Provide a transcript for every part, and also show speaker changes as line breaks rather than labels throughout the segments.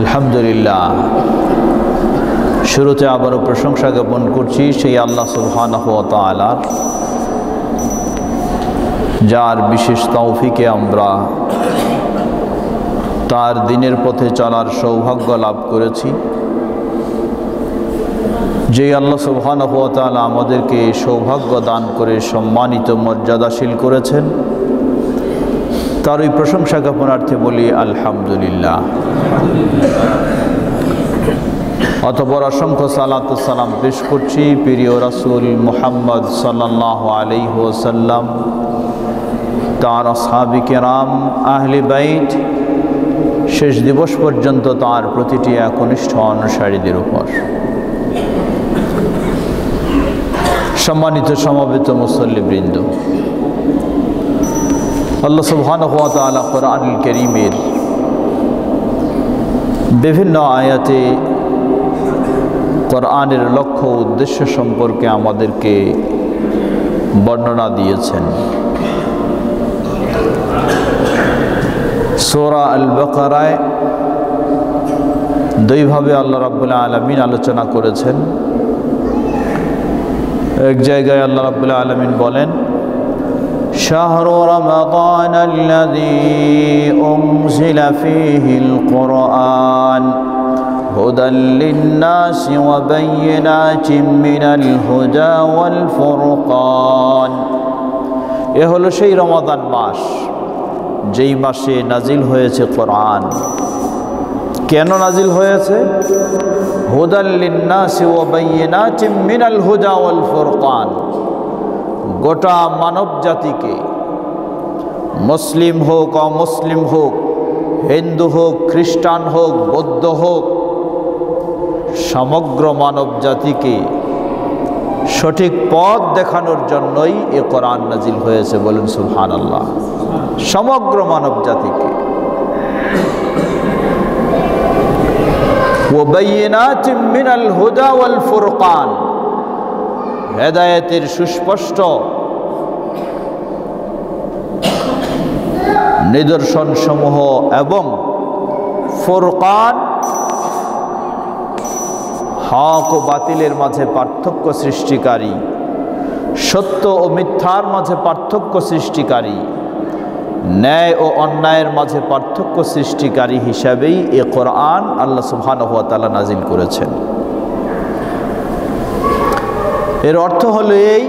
আলহামদুলিল্লাহ। শুরুতে আবারও প্রশংসা জ্ঞাপন করছি সেই আল্লাহ সুবহানাহ ওয়া যার বিশেষ তৌফিকে আমরা তার দিনের পথে চলার সৌভাগ্য লাভ করেছি। যে আল্লাহ সুবহানাহু ওয়া আমাদেরকে সৌভাগ্য দান করে সম্মানিত মর্যাদাশীল করেছেন। তার ওই প্রশংসা জ্ঞাপনার্থে বলি, আলহামদুলিল্লাহ। অতপর অসংখ্য সালাত সালাম পেশ করছি প্রিয় রাসুল মুহাম্মদ সাল্লাহ আলাইসাল্লাম তার আসহাবিকে রাম আহলি বাইট শেষ দিবস পর্যন্ত তার প্রতিটি একনিষ্ঠ অনুসারীদের উপর। সম্মানিত সমবেত মুসল্লিবৃন্দ আল্লাহ সুবহান হাত আলা কোরআনুল করিমের বিভিন্ন আয়াতে কোরআনের লক্ষ্য উদ্দেশ্য সম্পর্কে আমাদেরকে বর্ণনা দিয়েছেন। সোরা আল বকারায় দুইভাবে আল্লাহ রাবুল্লাহ আলমিন আলোচনা করেছেন। এক জায়গায় আল্লাহ রাবুল্লাহ আলমিন বলেন شهر رمضان الذي أنزل فيه القرآن هدى للناس وبينات من الهدى والفرقان এ হলো সেই রমাদান মাস যেই মাসে নাজিল হয়েছে কোরআন কেন নাজিল হয়েছে হুদাল্লিন্নাসি ওয়া বাইয়িনাতিম মিনাল হুদা ওয়াল ফুরকান গোটা মানব জাতিকে মুসলিম হোক, অমুসলিম হোক, হিন্দু হোক, খ্রিস্টান হোক, বৌদ্ধ হোক, সমগ্র মানব জাতিকে সঠিক পথ দেখানোর জন্যই এ কোরআন নাজিল হয়েছে বলুন সুলহান আল্লাহ সমগ্র মানব জাতিকে মিনাল হুদা ওয়াল ফুরকান। হেদায়েতের সুস্পষ্ট নিদর্শন সমূহ এবং ফোরকান হক ও বাতিলের মাঝে পার্থক্য সৃষ্টিকারী, সত্য ও মিথ্যার মাঝে পার্থক্য সৃষ্টিকারী, ন্যায় ও অন্যায়ের মাঝে পার্থক্য সৃষ্টিকারী হিসাবেই এ কোরআন আল্লাহ সুবহান হুয়া তালা নাজিল করেছেন। এর অর্থ হলো এই,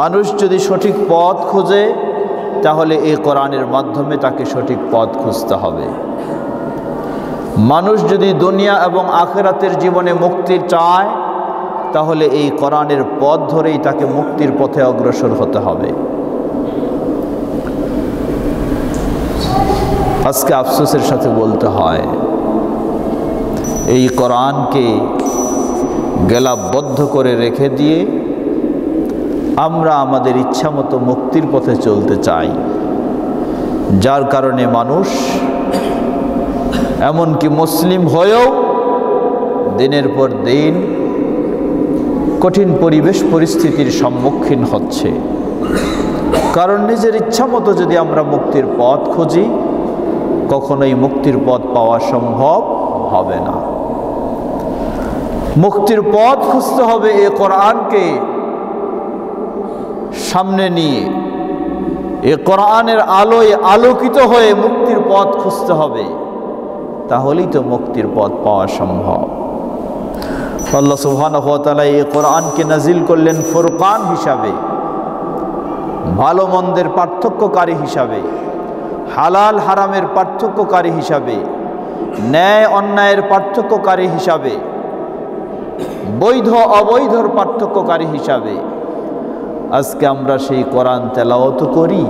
মানুষ যদি সঠিক পথ খোঁজে, তাহলে এই কোরআনের মাধ্যমে তাকে সঠিক পথ খুঁজতে হবে। মানুষ যদি দুনিয়া এবং আখেরাতের জীবনে মুক্তি চায়, তাহলে এই কোরআনের পথ ধরেই তাকে মুক্তির পথে অগ্রসর হতে হবে। আজকে আফসোসের সাথে বলতে হয়, এই কোরআনকে গেলাবদ্ধ করে রেখে দিয়ে আমরা আমাদের ইচ্ছামতো মুক্তির পথে চলতে চাই। যার কারণে মানুষ, এমনকি মুসলিম হয়েও দিনের পর দিন কঠিন পরিবেশ পরিস্থিতির সম্মুখীন হচ্ছে। কারণ নিজের ইচ্ছামতো যদি আমরা মুক্তির পথ খুঁজি, কখনোই মুক্তির পথ পাওয়া সম্ভব হবে না। মুক্তির পথ খুঁজতে হবে এ কোরআনকে সামনে নিয়ে। এ কোরআনের আলোয় আলোকিত হয়ে মুক্তির পথ খুঁজতে হবে। তাহলেই তো মুক্তির পথ পাওয়া সম্ভব। আল্লাহ সুবহান এ কোরআনকে নাজিল করলেন ফুরকান হিসাবে ভালো মন্দের পার্থক্যকারী হিসাবে, হালাল হারামের পার্থক্যকারী হিসাবে, ন্যায় অন্যায়ের পার্থক্যকারী হিসাবে বৈধ অবৈধর পার্থক্যকারী হিসাবে আজকে আমরা সেই কোরআন তেলাওত করি,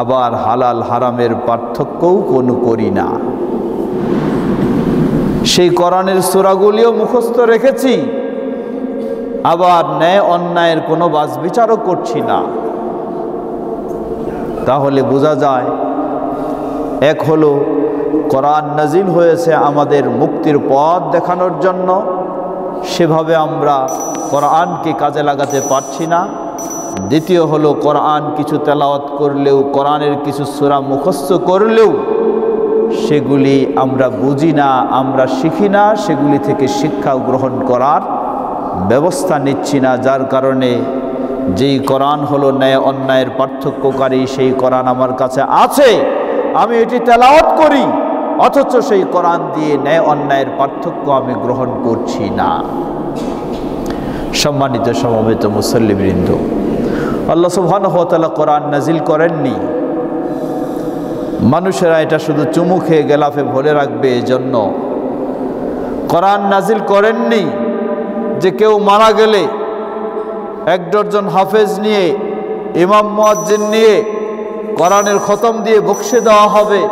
আবার হালাল হারামের পার্থক্যও কোনো করি না। সেই কোরআনের সুরাগুলিও মুখস্থ রেখেছি, আবার ন্যায় অন্যায়ের কোনো বাস বিচারও করছি না। তাহলে বোঝা যায়, এক হলো কোরআন নাজিল হয়েছে আমাদের মুক্তির পথ দেখানোর জন্য সেভাবে আমরা কোরআনকে কাজে লাগাতে পারছি না। দ্বিতীয় হলো কোরআন কিছু তেলাওয়াত করলেও, কোরআনের কিছু সুরা মুখস্থ করলেও সেগুলি আমরা বুঝি না, আমরা শিখি না, সেগুলি থেকে শিক্ষা গ্রহণ করার ব্যবস্থা নিচ্ছি না, যার কারণে যেই কোরআন হলো ন্যায় অন্যায়ের পার্থক্যকারী, সেই কোরআন আমার কাছে আছে, আমি এটি তেলাওয়াত করি। অথচ সেই কোরআন দিয়ে ন্যায় অন্যায়ের পার্থক্য আমি গ্রহণ করছি না। সম্মানিত সমবেত মুসল্লিবৃন্দ আল্লাহ সুবহানহতালা কোরআন নাজিল করেননি। মানুষেরা এটা শুধু চুমু খেয়ে গেলাফে ভরে রাখবে এজন্য। কোরআন নাজিল করেননি যে কেউ মারা গেলে এক ডজন হাফেজ নিয়ে, ইমাম মুয়াজ্জিন নিয়ে কোরআনের খতম দিয়ে বক্সে দেওয়া হবে।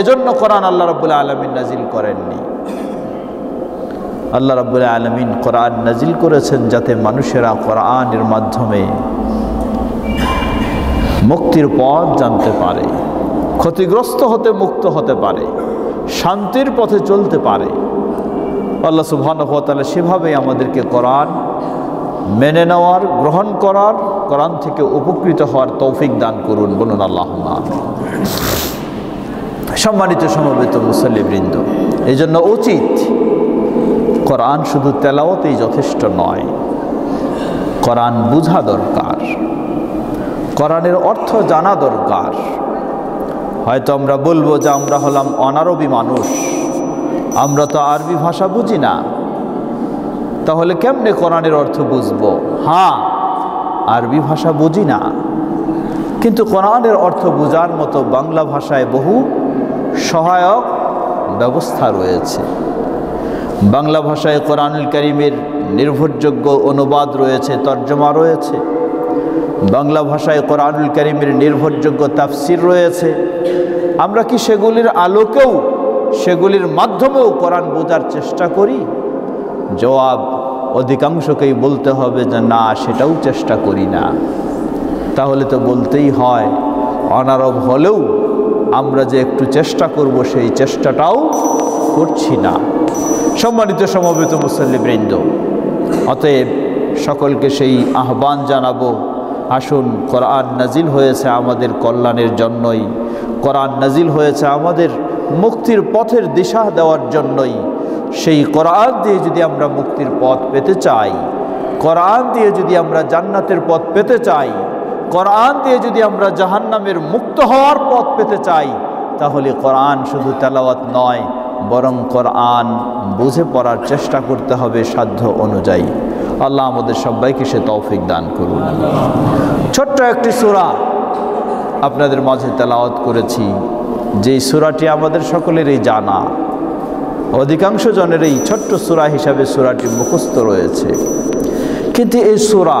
এজন্য কোরআন আল্লাহ রাবুল্লাহ আলমিন নাজিল করেননি। আল্লাহ রাবুল্লাহ আলমিন কোরআন নাজিল করেছেন যাতে মানুষেরা কোরআনের মাধ্যমে মুক্তির পথ জানতে পারে, ক্ষতিগ্রস্ত হতে মুক্ত হতে পারে, শান্তির পথে চলতে পারে। আল্লাহ সুবহানতালা সেভাবেই আমাদেরকে কোরআন মেনে নেওয়ার, গ্রহণ করার, কোরআন থেকে উপকৃত হওয়ার তৌফিক দান করুন। বলুন আল্লাহ সম্মানিত সমবেত মুসল্লিবৃন্দ এই জন্য উচিত কোরআন শুধু তেলাওতেই যথেষ্ট নয়, কোরআন বুঝা দরকার, কোরআনের অর্থ জানা দরকার। হয়তো আমরা বলব যে আমরা হলাম অনারবি মানুষ, আমরা তো আরবি ভাষা বুঝি না, তাহলে কেমনে কোরআনের অর্থ বুঝব? হ্যাঁ আরবি ভাষা বুঝি না, কিন্তু কোরআনের অর্থ বোঝার মতো বাংলা ভাষায় বহু সহায়ক ব্যবস্থা রয়েছে। বাংলা ভাষায় কোরআনুল করিমের নির্ভরযোগ্য অনুবাদ রয়েছে, তর্জমা রয়েছে। বাংলা ভাষায় কোরআনুল করিমের নির্ভরযোগ্য তাফসির রয়েছে। আমরা কি সেগুলির আলোকেও, সেগুলির মাধ্যমেও কোরআন বোঝার চেষ্টা করি? জবাব অধিকাংশকেই বলতে হবে যে, না, সেটাও চেষ্টা করি না। তাহলে তো বলতেই হয়, অনারব হলেও আমরা যে একটু চেষ্টা করব, সেই চেষ্টাটাও করছি না। সম্মানিত সমবেত মুসল্লিবৃন্দ অতএব সকলকে সেই আহ্বান জানাব, আসুন কোরআন নাজিল হয়েছে আমাদের কল্যাণের জন্যই, কোরআন নাজিল হয়েছে আমাদের মুক্তির পথের দিশা দেওয়ার জন্যই। সেই কোরআন দিয়ে যদি আমরা মুক্তির পথ পেতে চাই, কোরআন দিয়ে যদি আমরা জান্নাতের পথ পেতে চাই কোরআন দিয়ে যদি আমরা জাহান্নামের মুক্ত হওয়ার পথ পেতে চাই, তাহলে কোরআন শুধু তেলাওয়াত নয়, বরং কোরআন বুঝে পড়ার চেষ্টা করতে হবে সাধ্য অনুযায়ী। আল্লাহ আমাদের সবাইকে সে তৌফিক দান করুন। ছোট্ট একটি সুরা আপনাদের মাঝে তেলাওয়াত করেছি। যেই সুরাটি আমাদের সকলেরই জানা। অধিকাংশ জনের এই ছোট্ট সুরা হিসাবে সুরাটি মুখস্থ রয়েছে। কিন্তু এই সুরা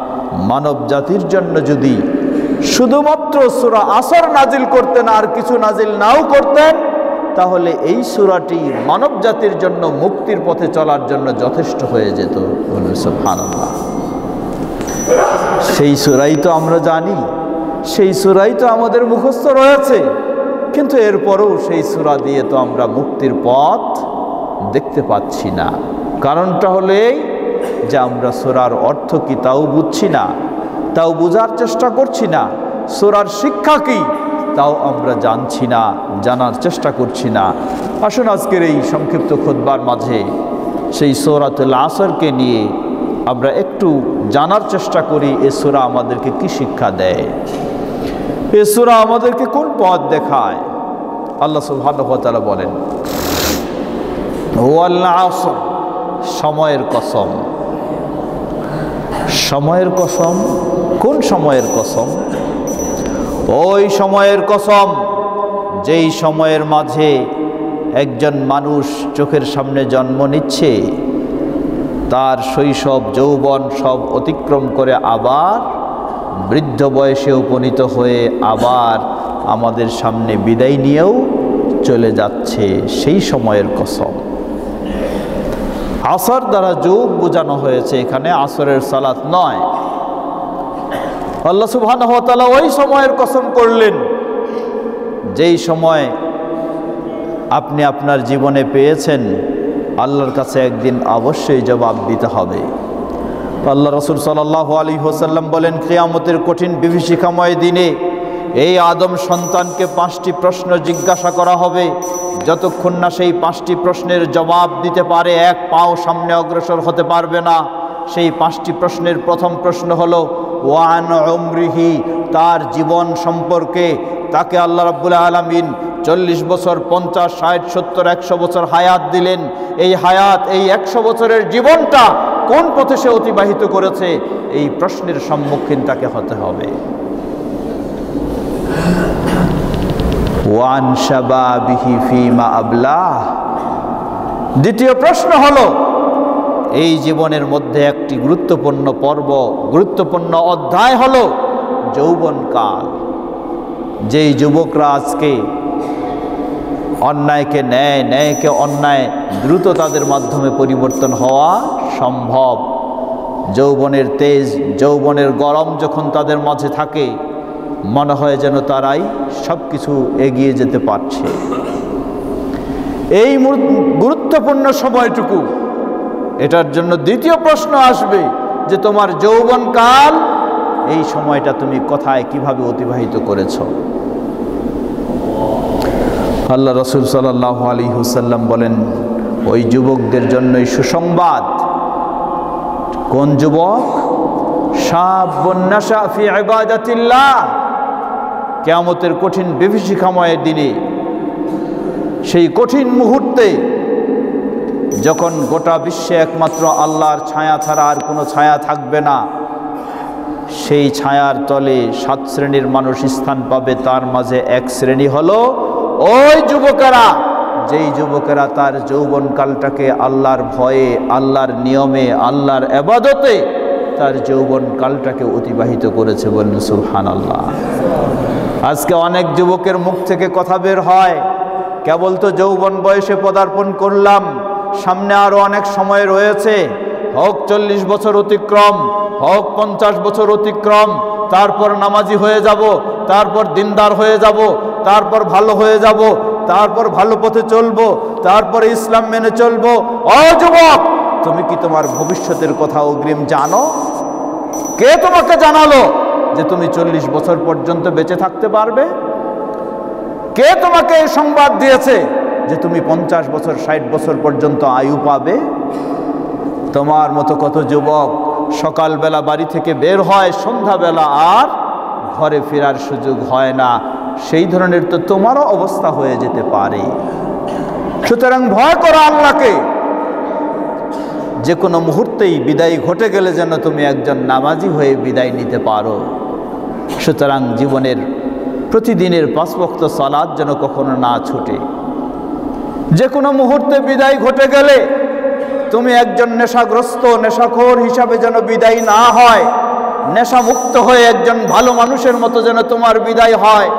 মানব জাতির জন্য যদি শুধুমাত্র সূরা আসর নাজিল করতেন আর কিছু নাজিল নাও করতেন, তাহলে এই সূরাটি মানব জাতির জন্য মুক্তির পথে চলার জন্য যথেষ্ট হয়ে যেত সেই সুরাই তো আমরা জানি, সেই সুরাই তো আমাদের মুখস্থ রয়েছে, কিন্তু এরপরেও সেই সুরা দিয়ে তো আমরা মুক্তির পথ দেখতে পাচ্ছি না। কারণটা হলো এই যে আমরা সোরার অর্থ কি তাও বুঝছি না, তাও বোঝার চেষ্টা করছি না। সোরার শিক্ষা কি তাও আমরা জানছি না, জানার চেষ্টা করছি না। আসুন আজকের এই সংক্ষিপ্ত খোদবার মাঝে সেই সৌরাতুল আসরকে নিয়ে আমরা একটু জানার চেষ্টা করি, এ সুরা আমাদেরকে কি শিক্ষা দেয়? এ সুরা আমাদেরকে কোন পথ দেখায়? আল্লাহ সুবহানাহু বলেন সময়ের কসম। সময়ের কসম? কোন সময়ের কসম? ওই সময়ের কসম, যেই সময়ের মাঝে একজন মানুষ চোখের সামনে জন্ম নিচ্ছে, তার শৈশব, যৌবন সব অতিক্রম করে আবার বৃদ্ধ বয়সে উপনীত হয়ে আবার আমাদের সামনে বিদায় নিয়েও চলে যাচ্ছে সেই সময়ের কসম। আসর দ্বারা যুগ বোঝানো হয়েছে এখানে, আসরের সালাত নয়। আল্লাহ সুবহান ওই সময়ের কসম করলেন, যেই সময় আপনি আপনার জীবনে পেয়েছেন, আল্লাহর কাছে একদিন অবশ্যই জবাব দিতে হবে। আল্লাহ রসুল সাল্লাহ আলী হোসাল্লাম বলেন ক্রিয়ামতের কঠিন বিভীষিকাময় দিনে এই আদম সন্তানকে পাঁচটি প্রশ্ন জিজ্ঞাসা করা হবে। যতক্ষণ না সেই পাঁচটি প্রশ্নের জবাব দিতে পারে, এক পাও সামনে অগ্রসর হতে পারবে না। সেই পাঁচটি প্রশ্নের প্রথম প্রশ্ন হলো, ওয়ান অমৃহি তার জীবন সম্পর্কে? তাকে আল্লাহ রাব্বুল আলমিন চল্লিশ বছর, পঞ্চাশ, ষাট, সত্তর, একশো বছর হায়াত দিলেন। এই হায়াত, এই একশো বছরের জীবনটা কোন পথে সে অতিবাহিত করেছে? এই প্রশ্নের সম্মুখীন তাকে হতে হবে। ওয়ান শাবাবিহি ফিমা আবলাহ দ্বিতীয় প্রশ্ন হলো, এই জীবনের মধ্যে একটি গুরুত্বপূর্ণ পর্ব, গুরুত্বপূর্ণ অধ্যায় হলো যৌবনকাল যেই যুবকরা আজকে অন্যায়কে ন্যায়, ন্যায়কে অন্যায় দ্রুত তাদের মাধ্যমে পরিবর্তন হওয়া সম্ভব। যৌবনের তেজ, যৌবনের গরম যখন তাদের মাঝে থাকে মনে হয় যেন তারাই সব কিছু এগিয়ে যেতে পারছে। এই গুরুত্বপূর্ণ সময়টুকু, এটার জন্য দ্বিতীয় প্রশ্ন আসবে যে তোমার যৌবনকাল এই সময়টা তুমি কোথায় কীভাবে অতিবাহিত করেছ? আল্লাহ রসুল সাল্লাহ আলী হুসাল্লাম বলেন, ওই যুবকদের জন্যই সুসংবাদ। কোন যুবক? কেমতের কঠিন বিভীষিকাময়ের দিনে, সেই কঠিন মুহূর্তে যখন গোটা বিশ্বে একমাত্র আল্লাহর ছায়া ছাড়া আর কোনো ছায়া থাকবে না, সেই ছায়ার তলে সাত শ্রেণির মানুষ স্থান পাবে। তার মাঝে এক শ্রেণি হলো ওই যুবকেরা, যেই যুবকেরা তার যৌবনকালটাকে আল্লাহর ভয়ে, আল্লাহর নিয়মে, আল্লাহর এবাদতে তার যৌবনকালটাকে অতিবাহিত করেছে বলেন সুলহান আল্লাহ আজকে অনেক যুবকের মুখ থেকে কথা বের হয়। কেবল তো যৌবন বয়সে পদার্পণ করলাম, সামনে আরও অনেক সময় রয়েছে। হোক চল্লিশ বছর অতিক্রম, হোক পঞ্চাশ বছর অতিক্রম, তারপর নামাজি হয়ে যাব, তারপর দিনদার হয়ে যাব, তারপর ভালো হয়ে যাব, তারপর ভালো পথে চলবো, তারপর ইসলাম মেনে চলবো। অযুবক তুমি কি তোমার ভবিষ্যতের কথা অগ্রিম জানো? কে তোমাকে জানালো? যে তুমি চল্লিশ বছর পর্যন্ত বেঁচে থাকতে পারবে? কে তোমাকে সংবাদ দিয়েছে যে তুমি পঞ্চাশ বছর, ষাট বছর পর্যন্ত আয়ু পাবে? তোমার মতো কত যুবক সকালবেলা বাড়ি থেকে বের হয়, সন্ধ্যাবেলা আর ঘরে ফেরার সুযোগ হয় না। সেই ধরনের তো তোমারও অবস্থা হয়ে যেতে পারে। সুতরাং ভয় করো আল্লাহকে। যে কোনো মুহূর্তেই বিদায় ঘটে গেলে যেন তুমি একজন নামাজি হয়ে বিদায় নিতে পারো। সুতরাং জীবনের প্রতিদিনের পাঁচভক্ত সালাদ যেন কখনো না ছুটে। যে কোনো মুহূর্তে বিদায় ঘটে গেলে তুমি একজন নেশাগ্রস্ত, নেশাখোর হিসাবে যেন বিদায় না হয়, নেশামুক্ত হয়ে একজন ভালো মানুষের মতো যেন তোমার বিদায় হয়।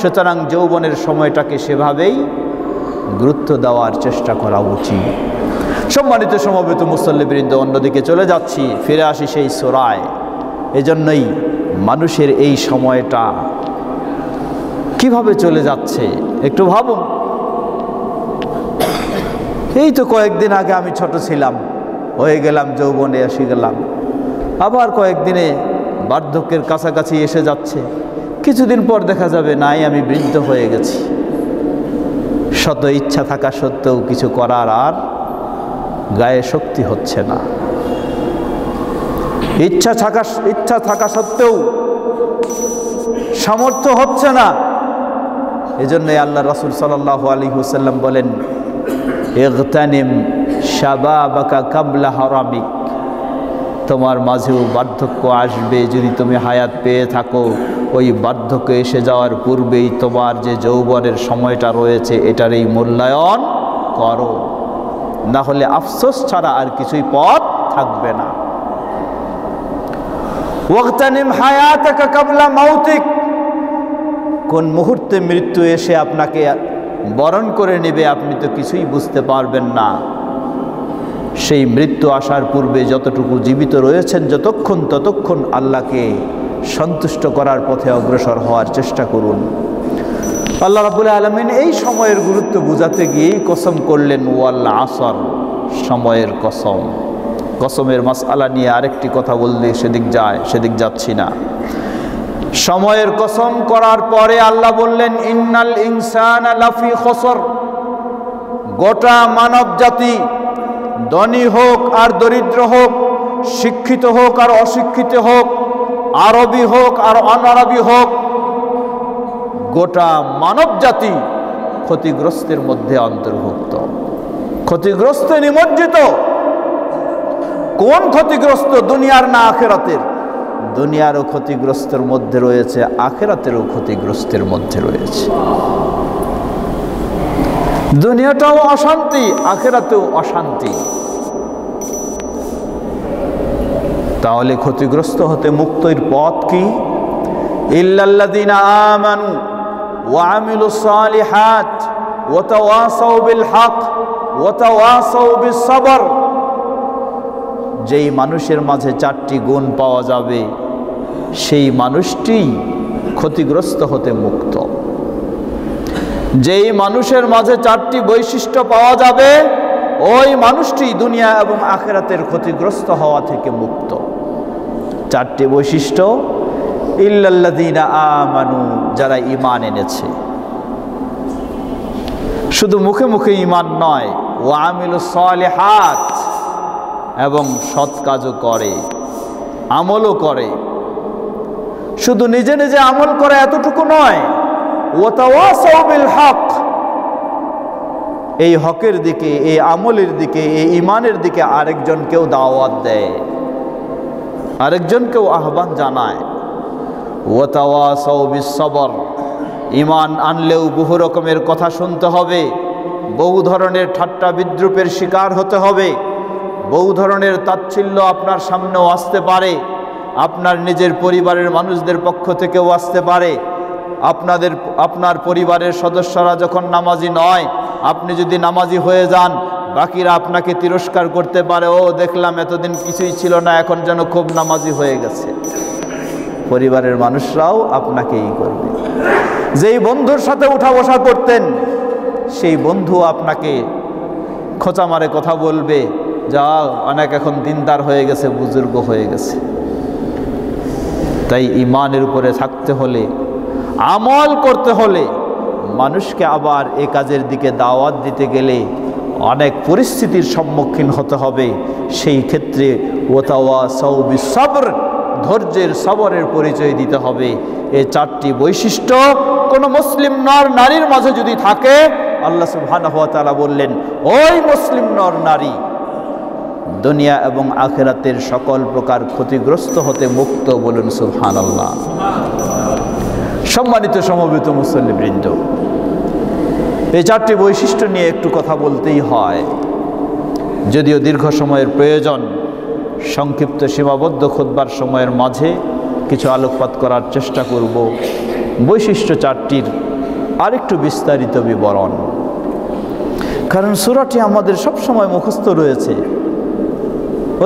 সুতরাং যৌবনের সময়টাকে সেভাবেই গুরুত্ব দেওয়ার চেষ্টা করা উচিত। সম্মানিত সমবেত মুসল্লিবৃন্দ, অন্যদিকে চলে যাচ্ছি, ফিরে আসি সেই সোরায়। এজন্যই মানুষের এই সময়টা কীভাবে চলে যাচ্ছে, একটু ভাবুন। এই তো কয়েকদিন আগে আমি ছোট ছিলাম, হয়ে গেলাম, যৌবনে এসে গেলাম। আবার কয়েকদিনে বার্ধক্যের কাছাকাছি এসে যাচ্ছে। কিছুদিন পর দেখা যাবে, নাই, আমি বৃদ্ধ হয়ে গেছি। শত ইচ্ছা থাকা সত্ত্বেও কিছু করার আর গায়ে শক্তি হচ্ছে না। ইচ্ছা থাকা ইচ্ছা থাকা সত্ত্বেও সামর্থ্য হচ্ছে না। এজন্যই আল্লাহ রসুল সাল্লাহ আলী হুসাল্লাম বলেন এগতানিম শাবাবাকা কাবলা হরামিক। তোমার মাঝেও বার্ধক্য আসবে যদি তুমি হায়াত পেয়ে থাকো। ওই বার্ধক্য এসে যাওয়ার পূর্বেই তোমার যে যৌবনের সময়টা রয়েছে, এটার এই মূল্যায়ন করো। না হলে আফসোস ছাড়া আর কিছুই পথ থাকবে না। ওয়াক্তানিম মাউতিক। কোন মুহূর্তে মৃত্যু এসে আপনাকে বরণ করে নেবে, আপনি তো কিছুই বুঝতে পারবেন না। সেই মৃত্যু আসার পূর্বে যতটুকু জীবিত রয়েছেন, যতক্ষণ ততক্ষণ আল্লাহকে সন্তুষ্ট করার পথে অগ্রসর হওয়ার চেষ্টা করুন। আল্লাহ রাবুল আলমিন এই সময়ের গুরুত্ব বুঝাতে গিয়েই কসম করলেন ওয়াল্লা আসর সময়ের কসম। কসমের মাসালা নিয়ে আরেকটি কথা বললে সেদিক যায়, সেদিক যাচ্ছি না। সময়ের কসম করার পরে আল্লাহ বললেন, ইন্নাল ইনসান লাফি খসর গোটা মানব জাতি ধনী হোক আর দরিদ্র হোক, শিক্ষিত হোক আর অশিক্ষিত হোক, আরবি হোক আর অনারবি হোক গোটা মানব জাতি ক্ষতিগ্রস্তের মধ্যে অন্তর্ভুক্ত। ক্ষতিগ্রস্ত নিমজ্জিত। কোন ক্ষতিগ্রস্ত? দুনিয়ার না আখেরাতের? দুনিয়ারও ক্ষতিগ্রস্তের মধ্যে রয়েছে, আখেরাতেরও ক্ষতিগ্রস্তের মধ্যে রয়েছে। দুনিয়াটাও অশান্তি, আখেরাতেও অশান্তি। তাহলে ক্ষতিগ্রস্ত হতে মুক্তর পথ কি? ইল্লাল্লাযীনা আমানু বিল হক ওয়া তাওয়াসাউ বিস সবর যেই মানুষের মাঝে চারটি গুণ পাওয়া যাবে, সেই মানুষটি ক্ষতিগ্রস্ত হতে মুক্ত। যেই মানুষের মাঝে চারটি বৈশিষ্ট্য পাওয়া যাবে, ওই মানুষটি দুনিয়া এবং আখেরাতের ক্ষতিগ্রস্ত হওয়া থেকে মুক্ত। চারটি বৈশিষ্ট্য ইল্লাল্লাদিনা আমানু, যারা ইমান এনেছে। শুধু মুখে মুখে ইমান নয় ও আমিল হাত এবং সৎ কাজও করে, আমলও করে। শুধু নিজে নিজে আমল করে এতটুকু নয় ওয়াতাওয়াসাউবিল হক, এই হকের দিকে, এই আমলের দিকে, এই ইমানের দিকে আরেকজনকেও দাওয়াত দেয়, আরেকজনকেও আহ্বান জানায়। ওয়াতাওয়াসাউবিস সবর ইমান আনলেও বহু রকমের কথা শুনতে হবে, বহু ধরনের ঠাট্টা বিদ্রুপের শিকার হতে হবে, বহু ধরনের তাচ্ছিল্য আপনার সামনেও আসতে পারে, আপনার নিজের পরিবারের মানুষদের পক্ষ থেকেও আসতে পারে, আপনাদের, আপনার পরিবারের সদস্যরা যখন নামাজি নয়, আপনি যদি নামাজি হয়ে যান, বাকিরা আপনাকে তিরস্কার করতে পারে, ও, দেখলাম এতদিন কিছুই ছিল না, এখন যেন খুব নামাজি হয়ে গেছে। পরিবারের মানুষরাও আপনাকেই করবে। যেই বন্ধুর সাথে উঠা বসা করতেন, সেই বন্ধু আপনাকে খোঁচা মারে কথা বলবে যা অনেক এখন দিনদার হয়ে গেছে, বুজুর্গ হয়ে গেছে। তাই ইমানের উপরে থাকতে হলে, আমল করতে হলে, মানুষকে আবার এ কাজের দিকে দাওয়াত দিতে গেলে অনেক পরিস্থিতির সম্মুখীন হতে হবে। সেই ক্ষেত্রে ওতাওয়া সৌবি সবর ধৈর্যের সবরের পরিচয় দিতে হবে। এ চারটি বৈশিষ্ট্য। কোনো মুসলিম নর নারীর মাঝে যদি থাকে, আল্লাহ সুবহানাহু ওয়া তাআলা বললেন, ওই মুসলিম নর নারী, দুনিয়া এবং আখেরাতের সকল প্রকার ক্ষতিগ্রস্ত হতে মুক্ত বলুন সুবহান আল্লাহ সম্মানিত সমবেত মুসল্লিবৃন্দ এই চারটি বৈশিষ্ট্য নিয়ে একটু কথা বলতেই হয়। যদিও দীর্ঘ সময়ের প্রয়োজন সংক্ষিপ্ত সীমাবদ্ধ খোদবার সময়ের মাঝে কিছু আলোকপাত করার চেষ্টা করব। বৈশিষ্ট্য চারটির আরেকটু বিস্তারিত বিবরণ। কারণ সুরাটি আমাদের সব সময় মুখস্থ রয়েছে।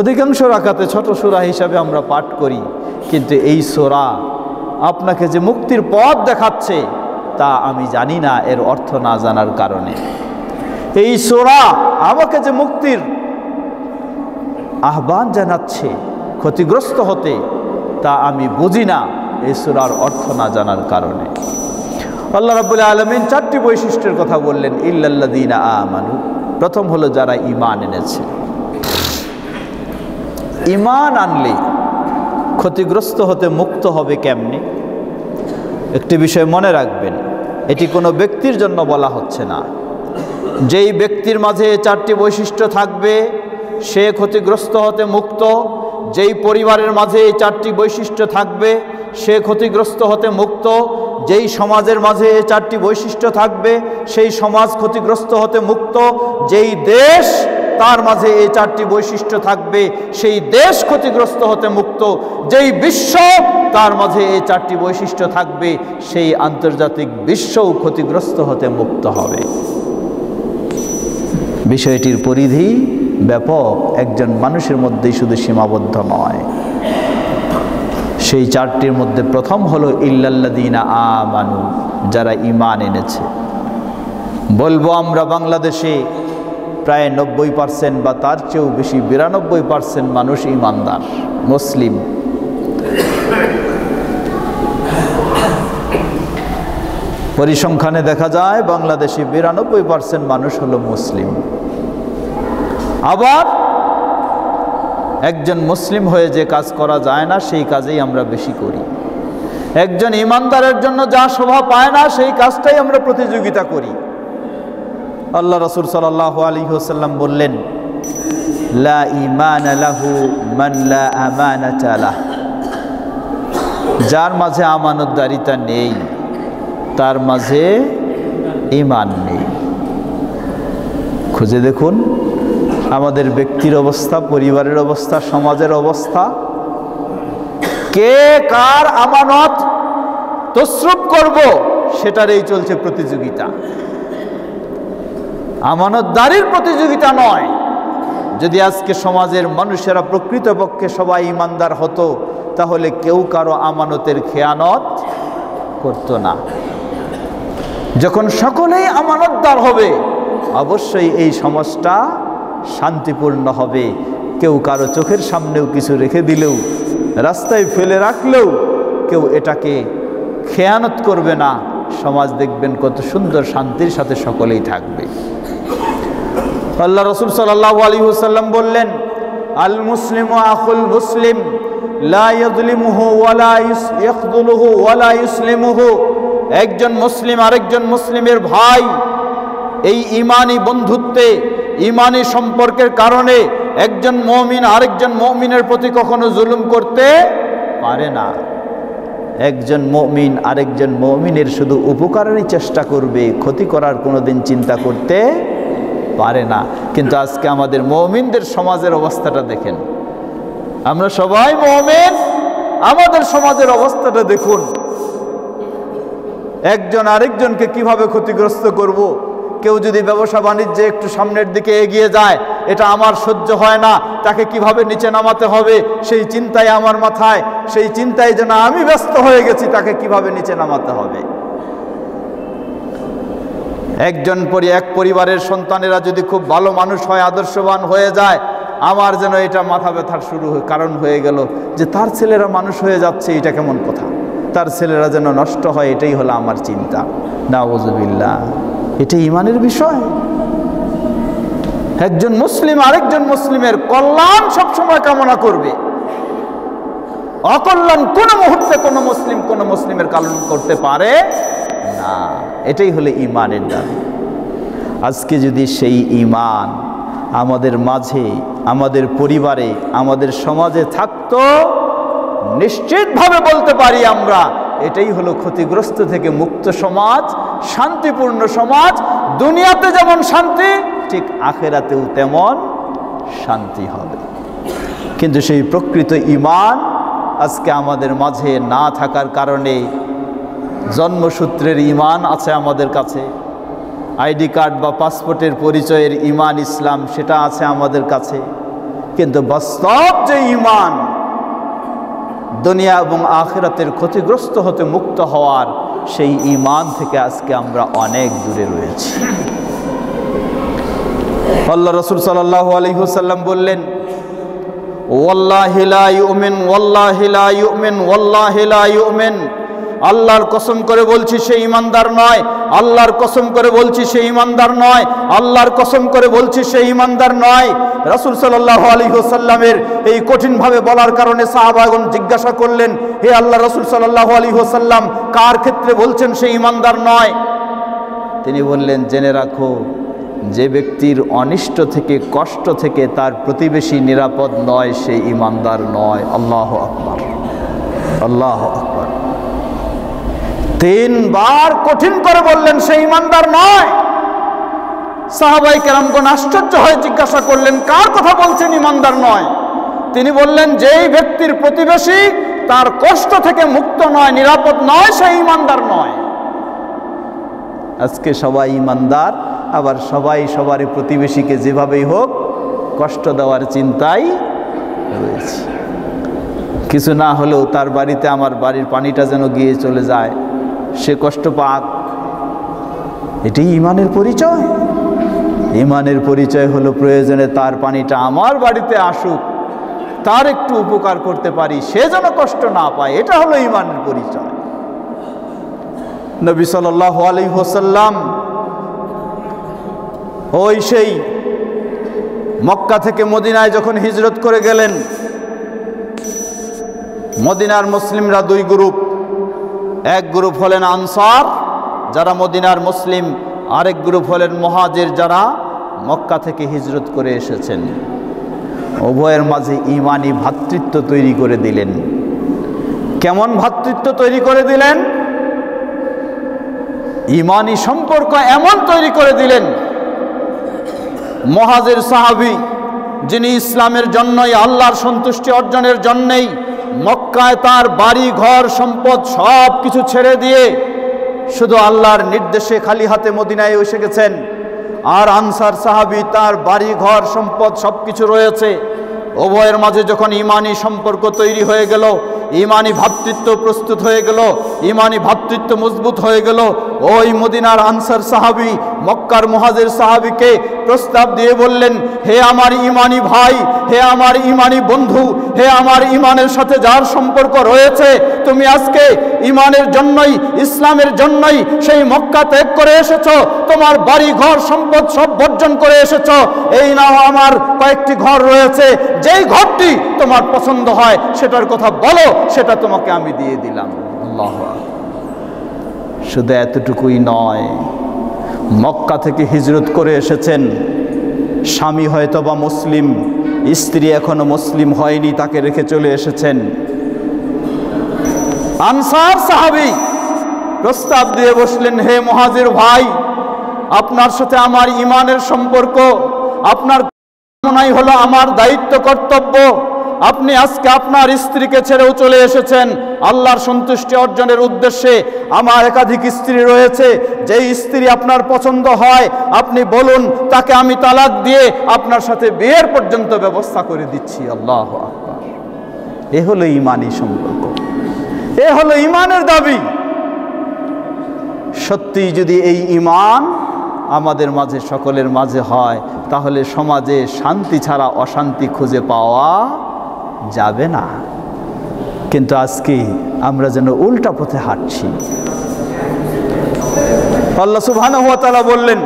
অধিকাংশ রাখাতে ছোট সুরা হিসাবে আমরা পাঠ করি, কিন্তু এই সোরা আপনাকে যে মুক্তির পথ দেখাচ্ছে, তা আমি জানি না, এর অর্থ না জানার কারণে। এই সোরা আমাকে যে মুক্তির আহ্বান জানাচ্ছে, ক্ষতিগ্রস্ত হতে, তা আমি বুঝি না, এই সুরার অর্থ না জানার কারণে। আল্লাহ রাবুল্লাহ আলমিন চারটি বৈশিষ্ট্যের কথা বললেন ইল্লাল্লাদিনা আমানু। প্রথম হলো যারা ইমান এনেছে। ইমান আনলে ক্ষতিগ্রস্ত হতে মুক্ত হবে কেমনি? একটি বিষয় মনে রাখবেন, এটি কোনো ব্যক্তির জন্য বলা হচ্ছে না। যেই ব্যক্তির মাঝে চারটি বৈশিষ্ট্য থাকবে সে ক্ষতিগ্রস্ত হতে মুক্ত, যেই পরিবারের মাঝে এই চারটি বৈশিষ্ট্য থাকবে, সে ক্ষতিগ্রস্ত হতে মুক্ত, যেই সমাজের মাঝে এই চারটি বৈশিষ্ট্য থাকবে, সেই সমাজ ক্ষতিগ্রস্ত হতে মুক্ত, যেই দেশ তার মাঝে এই চারটি বৈশিষ্ট্য থাকবে, সেই দেশ ক্ষতিগ্রস্ত হতে মুক্ত, যেই বিশ্ব তার মাঝে এই চারটি বৈশিষ্ট্য থাকবে, সেই আন্তর্জাতিক বিশ্বও ক্ষতিগ্রস্ত হতে মুক্ত হবে। বিষয়টির পরিধি ব্যাপক একজন মানুষের মধ্যেই শুধু সীমাবদ্ধ নয়। সেই চারটির মধ্যে প্রথম হলো ইল্লাল্লাদিনা আমানু যারা ইমান এনেছে। বলব আমরা বাংলাদেশে প্রায় নব্বই পার্সেন্ট বা তার চেয়েও বেশি বিরানব্বই পার্সেন্ট মানুষ ইমানদার মুসলিম। পরিসংখ্যানে দেখা যায়, বাংলাদেশে বিরানব্বই পার্সেন্ট মানুষ হলো মুসলিম। আবার একজন মুসলিম হয়ে যে কাজ করা যায় না, সেই কাজেই আমরা বেশি করি। একজন ইমানদারের জন্য যা শোভা পায় না, সেই কাজটাই আমরা প্রতিযোগিতা করি। আল্লাহ রসুল সাল্লাহ আলী হোসাল্লাম বললেন, লা ইমান মান লা যার মাঝে আমানতদারিতা নেই, তার মাঝে ইমান নেই। খুঁজে দেখুন আমাদের ব্যক্তির অবস্থা, পরিবারের অবস্থা, সমাজের অবস্থা। কে কার আমানত তসরুপ করব সেটার এই চলছে প্রতিযোগিতা। আমানতদারির প্রতিযোগিতা নয়। যদি আজকে সমাজের মানুষেরা প্রকৃতপক্ষে সবাই ইমানদার হতো, তাহলে কেউ কারও আমানতের খেয়ানত করত না। যখন সকলেই আমানতদার হবে, অবশ্যই এই সমাজটা শান্তিপূর্ণ হবে। কেউ কারও চোখের সামনেও কিছু রেখে দিলেও, রাস্তায় ফেলে রাখলেও কেউ এটাকে খেয়ানত করবে না। সমাজ দেখবেন কত সুন্দর শান্তির সাথে সকলেই থাকবে। আল্লাহ রসুল সাল্লাহ আলী হুসাল্লাম বললেন, আল মুসলিম আকুল মুসলিম একজন মুসলিম আরেকজন মুসলিমের ভাই এই ইমানি বন্ধুত্বে ইমানি সম্পর্কের কারণে একজন মমিন আরেকজন মমিনের প্রতি কখনো জুলুম করতে পারে না। একজন মমিন আরেকজন মমিনের শুধু উপকারেরই চেষ্টা করবে, ক্ষতি করার কোনোদিন চিন্তা করতে পারে না। কিন্তু আজকে আমাদের মমিনদের সমাজের অবস্থাটা দেখেন। আমরা সবাই মমিন, আমাদের সমাজের অবস্থাটা দেখুন। একজন আরেকজনকে কীভাবে ক্ষতিগ্রস্ত করব। কেউ যদি ব্যবসা বাণিজ্যে একটু সামনের দিকে এগিয়ে যায়, এটা আমার সহ্য হয় না, তাকে কীভাবে নিচে নামাতে হবে সেই চিন্তায় আমার মাথায়, সেই চিন্তায় যেন আমি ব্যস্ত হয়ে গেছি, তাকে কীভাবে নিচে নামাতে হবে? একজন পরি, এক পরিবারের সন্তানেরা যদি খুব ভালো মানুষ হয়, আদর্শবান হয়ে যায়, আমার যেন এটা মাথা ব্যথার শুরু কারণ হয়ে গেল যে তার ছেলেরা মানুষ হয়ে যাচ্ছে, এটা কেমন কথা? তার ছেলেরা যেন নষ্ট হয়, এটাই হলো আমার চিন্তা। না ওজবিল্লা এটা ইমানের বিষয়। একজন মুসলিম আরেকজন মুসলিমের কল্যাণ সবসময় কামনা করবে। অকল্যাণ কোন মুহূর্তে কোনো মুসলিম কোন মুসলিমের কালন করতে পারে না। এটাই হলো ইমানের দাবি। আজকে যদি সেই ইমান আমাদের মাঝে, আমাদের পরিবারে, আমাদের সমাজে থাকতো, নিশ্চিতভাবে বলতে পারি আমরা এটাই হলো ক্ষতিগ্রস্ত থেকে মুক্ত সমাজ, শান্তিপূর্ণ সমাজ। দুনিয়াতে যেমন শান্তি, ঠিক আখেরাতেও তেমন শান্তি হবে। কিন্তু সেই প্রকৃত ইমান আজকে আমাদের মাঝে না থাকার কারণে জন্মসূত্রের ইমান আছে আমাদের কাছে। আইডি কার্ড বা পাসপোর্টের পরিচয়ের ইমান ইসলাম, সেটা আছে আমাদের কাছে। কিন্তু বাস্তব যে ইমান দুনিয়া এবং আখেরাতের ক্ষতিগ্রস্ত হতে মুক্ত হওয়ার সেই ইমান থেকে আজকে আমরা অনেক দূরে রয়েছি। আল্লাহ রসুল সাল্লাহ আলহিহসাল্লাম বললেন ওয়াল্লাহিলা হিলাই ওয়াল্লাহিলা ওয়াল্লাহ ওয়াল্লাহিলা ইউমিন। আল্লাহর কসম করে বলছি সে ইমানদার নয়। আল্লাহর কসম করে বলছি সে ইমানদার নয়। আল্লাহর কসম করে বলছি সে ইমানদার নয়। রাসুল সাল্লাহ আলী হোসাল্লামের এই কঠিনভাবে বলার কারণে সাহাবাগন জিজ্ঞাসা করলেন, হে আল্লাহ রসুল সাল্লাহ আলী হোসাল্লাম কার ক্ষেত্রে বলছেন সে ইমানদার নয়? তিনি বললেন, জেনে রাখো, যে ব্যক্তির অনিষ্ট থেকে, কষ্ট থেকে তার প্রতিবেশী নিরাপদ নয়, সে ইমানদার নয়। আল্লাহ আকবর। আল্লাহ আকবর। তিনবার কঠিন করে বললেন, সে ইমানদার নয়। সাহাবাই কেরামগণ আশ্চর্য হয়ে জিজ্ঞাসা করলেন, কার কথা বলছেন, ইমানদার নয়? তিনি বললেন, যেই ব্যক্তির প্রতিবেশী তার কষ্ট থেকে মুক্ত নয়, নিরাপদ নয়, সে ইমানদার নয়। আজকে সবাই ইমানদার, আবার সবাই সবার প্রতিবেশীকে যেভাবেই হোক কষ্ট দেওয়ার চিন্তাই রয়েছে। কিছু না হলেও তার বাড়িতে আমার বাড়ির পানিটা যেন গিয়ে চলে যায়। সে কষ্ট পাক। এটি ইমানের পরিচয়। ইমানের পরিচয় হলো প্রয়োজনে তার পানিটা আমার বাড়িতে আসুক। তার একটু উপকার করতে পারি, সে যেন কষ্ট না পায়। এটা হলো ইমানের পরিচয়। নবী সাল্লাহ আলী হোসাল্লাম ওই সেই মক্কা থেকে মদিনায় যখন হিজরত করে গেলেন, মদিনার মুসলিমরা দুই গ্রুপ এক গ্রুপ হলেন আনসার, যারা মদিনার মুসলিম। আরেক গ্রুপ হলেন মহাজের, যারা মক্কা থেকে হিজরত করে এসেছেন। উভয়ের মাঝে ইমানি ভ্রাতৃত্ব তৈরি করে দিলেন। কেমন ভ্রাতৃত্ব তৈরি করে দিলেন? ইমানি সম্পর্ক এমন তৈরি করে দিলেন। মহাজের সাহাবি, যিনি ইসলামের জন্যই, আল্লাহর সন্তুষ্টি অর্জনের জন্যেই মক্কায় তার বাড়ি, ঘর, সম্পদ সব কিছু ছেড়ে দিয়ে শুধু আল্লাহর নির্দেশে খালি হাতে মদিনায় এসে গেছেন। আর আনসার সাহাবি তার বাড়ি, ঘর, সম্পদ সব কিছু রয়েছে। উভয়ের মাঝে যখন ইমানি সম্পর্ক তৈরি হয়ে গেল ইমানি ভাতৃত্ব প্রস্তুত হয়ে গেল, ইমানি ভাতৃত্ব মজবুত হয়ে গেল। ওই মদিনার আনসার সাহাবি, মক্কার মহাজের সাহাবিকে প্রস্তাব দিয়ে বললেন, হে আমার ইমানি ভাই, হে আমার ইমানি বন্ধু, হে আমার ইমানের সাথে যার সম্পর্ক রয়েছে, তুমি আজকে ইমানের জন্যই, ইসলামের জন্যই সেই মক্কা ত্যাগ করে এসেছ, তোমার বাড়ি, ঘর, সম্পদ সব বর্জন করে এসেছ, এই নাও আমার কয়েকটি ঘর রয়েছে, যেই ঘরটি তোমার পছন্দ হয়, সেটার কথা বলো সেটা তোমাকে আমি দিয়ে দিলাম। আল্লাহ শুধু এতটুকুই নয়, মক্কা থেকে হিজরত করে এসেছেন। স্বামী হয়তো বা মুসলিম, স্ত্রী এখনও মুসলিম হয়নি, তাকে রেখে চলে এসেছেন। আনসার সাহাবি প্রস্তাব দিয়ে বসলেন, হে মহাজির ভাই, আপনার সাথে আমার ইমানের সম্পর্ক, আপনার মনাই হলো আমার দায়িত্ব, কর্তব্য। আপনি আজকে আপনার স্ত্রীকে ছেড়েও চলে এসেছেন। আল্লাহর সন্তুষ্টি অর্জনের উদ্দেশ্যে আমার একাধিক স্ত্রী রয়েছে। যেই স্ত্রী আপনার পছন্দ হয়, আপনি বলুন, তাকে আমি তালাক দিয়ে আপনার সাথে বিয়ের পর্যন্ত ব্যবস্থা করে দিচ্ছি। আল্লাহ আকবার। এ হলো ইমানি সম্পর্ক। এ হলো ইমানের দাবি। সত্যি যদি এই ইমান আমাদের মাঝে, সকলের মাঝে হয়, তাহলে সমাজে শান্তি ছাড়া অশান্তি খুঁজে পাওয়া যাবে না। কিন্তু আজকে আমরা যেন উল্টা পথে হাঁটছি। আল্লাহ সুবহানাহু ওয়া বললেন,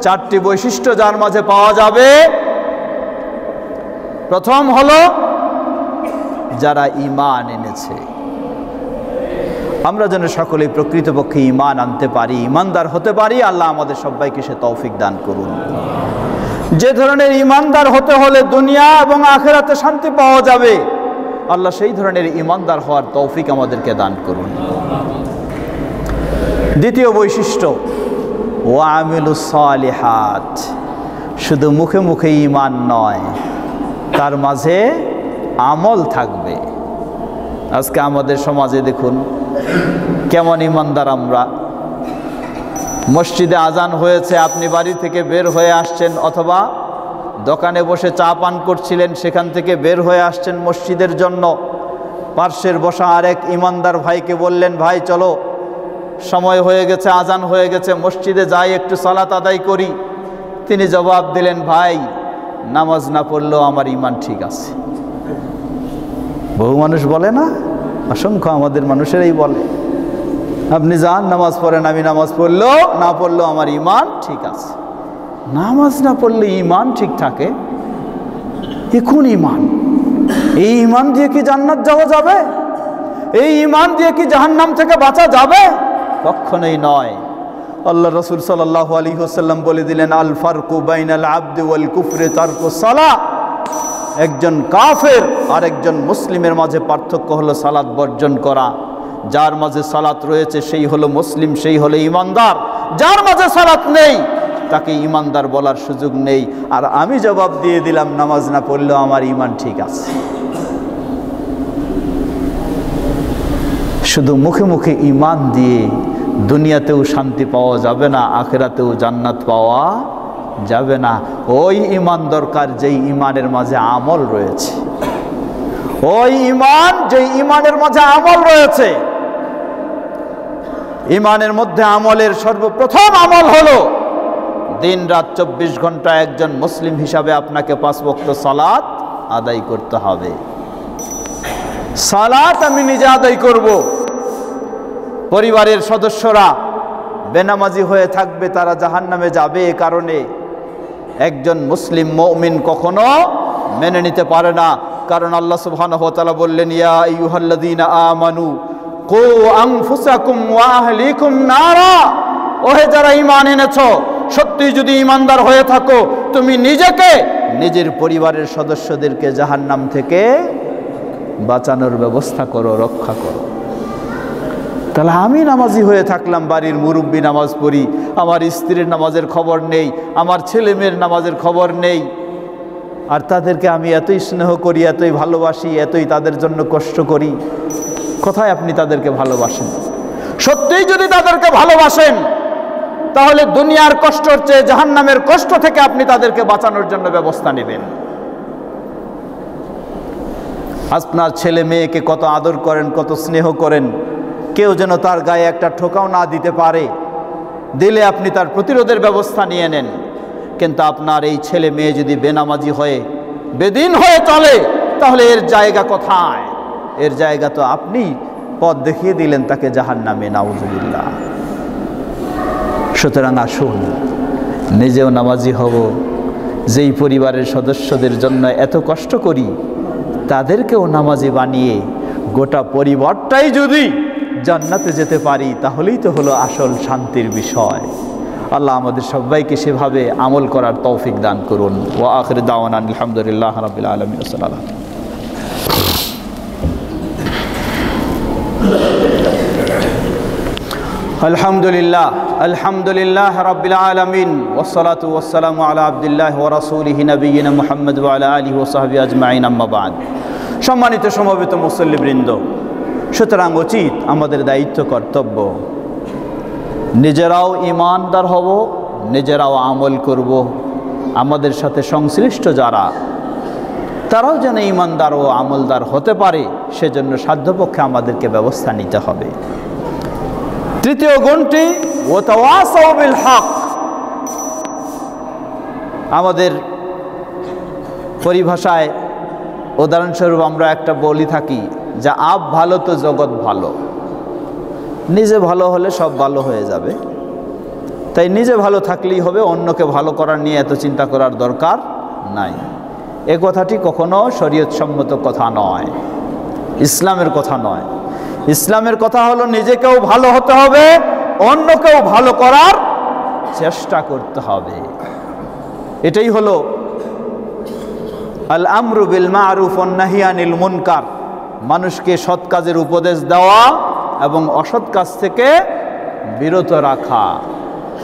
চারটি বৈশিষ্ট্য যার মাঝে পাওয়া যাবে। প্রথম হলো, যারা ইমান এনেছে। আমরা যেন সকলে প্রকৃতপক্ষে ইমান আনতে পারি ইমানদার হতে পারি, আল্লাহ আমাদের সবাইকে সে তৌফিক দান করুন। যে ধরনের ইমানদার হতে হলে দুনিয়া এবং আখেরাতে শান্তি পাওয়া যাবে। আল্লাহ সেই ধরনের ইমানদার হওয়ার তৌফিক আমাদেরকে দান করুন। দ্বিতীয় বৈশিষ্ট্য ও আমিলুসালিহাত শুধু মুখে মুখে ইমান নয়, তার মাঝে আমল থাকবে। আজকে আমাদের সমাজে দেখুন, কেমন ইমানদার আমরা। মসজিদে আজান হয়েছে, আপনি বাড়ি থেকে বের হয়ে আসছেন অথবা দোকানে বসে চা পান করছিলেন, সেখান থেকে বের হয়ে আসছেন মসজিদের জন্য। পার্শ্বের বসা আরেক ইমানদার ভাইকে বললেন, ভাই, চলো। সময় হয়ে গেছে, আজান হয়ে গেছে, মসজিদে যাই, একটু সালাত আদায় করি। তিনি জবাব দিলেন, ভাই, নামাজ না পড়লেও আমার ইমান ঠিক আছে। বহু মানুষ বলে না? অসংখ্য আমাদের মানুষেরাই বলে। আপনি যান, নামাজ পড়েন, আমি নামাজ পড়লেও, না পড়লেও আমার ইমান ঠিক আছে। নামাজ না পড়লে ইমান ঠিক থাকে? এ কোন ইমান এই ইমান দিয়ে কি জান্নাত যাওয়া যাবে? এই ইমান দিয়ে কি জাহান্নাম থেকে বাঁচা যাবে? কখনোই নয়। আল্লাহ রসুল সাল্লাহ আলী হোসাল্লাম বলে দিলেন আল ফারকু বাইনাল আব্দে ওয়াল কুফরে তারকু সালা। একজন কাফের আর একজন মুসলিমের মাঝে পার্থক্য হলো সালাদ বর্জন করা। যার মাঝে সালাত রয়েছে সেই হলো মুসলিম, সেই হলো ইমানদার। যার মাঝে সালাত নেই, তাকে ইমানদার বলার সুযোগ নেই। আর আমি জবাব দিয়ে দিলাম, নামাজ না পড়লেও আমার ইমান ঠিক আছে। শুধু মুখে মুখে ইমান দিয়ে দুনিয়াতেও শান্তি পাওয়া যাবে না, আখেরাতেও জান্নাত পাওয়া যাবে না। ওই ইমান দরকার যেই ইমানের মাঝে আমল রয়েছে। ওই ইমান যেই ইমানের মাঝে আমল রয়েছে। ইমানের মধ্যে আমলের সর্বপ্রথম আমল হলো দিন রাত চব্বিশ ঘণ্টা একজন মুসলিম হিসাবে আপনাকে পাঁচ বক্ত সালাত আদায় করতে হবে। সালাত আমি নিজে আদায় করব। পরিবারের সদস্যরা বেনামাজি হয়ে থাকবে, তারা জাহান নামে যাবে এ কারণে। একজন মুসলিম মৌমিন কখনো মেনে নিতে পারে না। কারণ আল্লাহ ওয়া বললেন, ইয়া আইয়ুহাল্লাযীনা আমানু কু আনফুসাকুম ওয়া আহলিকুম নারা। ওহে যারা ঈমান এনেছো, সত্যি যদি ইমানদার হয়ে থাকো, তুমি নিজেকে নিজের পরিবারের সদস্যদেরকে জাহান্নাম থেকে বাঁচানোর ব্যবস্থা করো, রক্ষা করো। তাহলে আমি নামাজি হয়ে থাকলাম, বাড়ির মুরব্বী নামাজ পড়ি, আমার স্ত্রীর নামাজের খবর নেই, আমার ছেলে মেয়ের নামাজের খবর নেই। আর তাদেরকে আমি এতই স্নেহ করি, এতই ভালোবাসি, এতই তাদের জন্য কষ্ট করি। কোথায় আপনি তাদেরকে ভালোবাসেন? সত্যিই যদি তাদেরকে ভালোবাসেন, তাহলে দুনিয়ার কষ্টর চেয়ে জাহান্নামের কষ্ট থেকে আপনি তাদেরকে বাঁচানোর জন্য ব্যবস্থা নেবেন। আপনার ছেলে মেয়েকে কত আদর করেন, কত স্নেহ করেন, কেউ যেন তার গায়ে একটা ঠোকাও না দিতে পারে, দিলে আপনি তার প্রতিরোধের ব্যবস্থা নিয়ে নেন। কিন্তু আপনার এই ছেলে মেয়ে যদি বেনামাজি হয়ে, বেদিন হয়ে চলে, তাহলে এর জায়গা কোথায়? এর জায়গা তো আপনি পথ দেখিয়ে দিলেন তাকে জাহান নামে নাউজুবিল্লাহ। সুতরাং আসুন, নিজেও নামাজি হব। যেই পরিবারের সদস্যদের জন্য এত কষ্ট করি, তাদেরকেও নামাজি বানিয়ে গোটা পরিবারটাই যদি জান্নাতে যেতে পারি, তাহলেই তো হলো আসল শান্তির বিষয়। আল্লাহ আমাদের সবাইকে সেভাবে আমল করার তৌফিক দান করুন। ও আখর দাওয়ান আলহামদুলিল্লাহ রবিল আলমিন। সাল্লাম আলহামদুলিল্লাহ আলহামদুলিল্লাহ রবিল আলমিন ওসলাত ওসালাম আলা আবদুল্লাহ ওরসুলহ নবীন মোহাম্মদ আলা আলী ওসাহাবি আজমাইন আম্মাবাদ সম্মানিত সমবেত মুসল্লিবৃন্দ, সুতরাং উচিত আমাদের দায়িত্ব, কর্তব্য, নিজেরাও ইমানদার হব, নিজেরাও আমল করব। আমাদের সাথে সংশ্লিষ্ট যারা, তারাও যেন ইমানদার ও আমলদার হতে পারে, সেজন্য সাধ্যপক্ষে আমাদেরকে ব্যবস্থা নিতে হবে। তৃতীয় গুণটি ও বিল হক আমাদের পরিভাষায় উদাহরণস্বরূপ আমরা একটা বলি থাকি যা আপ ভালো তো জগৎ ভালো। নিজে ভালো হলে সব ভালো হয়ে যাবে। তাই নিজে ভালো থাকলেই হবে, অন্যকে ভালো করার নিয়ে এত চিন্তা করার দরকার নাই। এ কথাটি কখনো শরীয়তসম্মত কথা নয়, ইসলামের কথা নয়। ইসলামের কথা হলো নিজেকেও ভালো হতে হবে, অন্যকেও ভালো করার চেষ্টা করতে হবে। এটাই হলো আল আমরু বিল মারুফ অন্নাহিয়ানিল মুনকার। মানুষকে সৎ কাজের উপদেশ দেওয়া এবং অসৎ কাজ থেকে বিরত রাখা।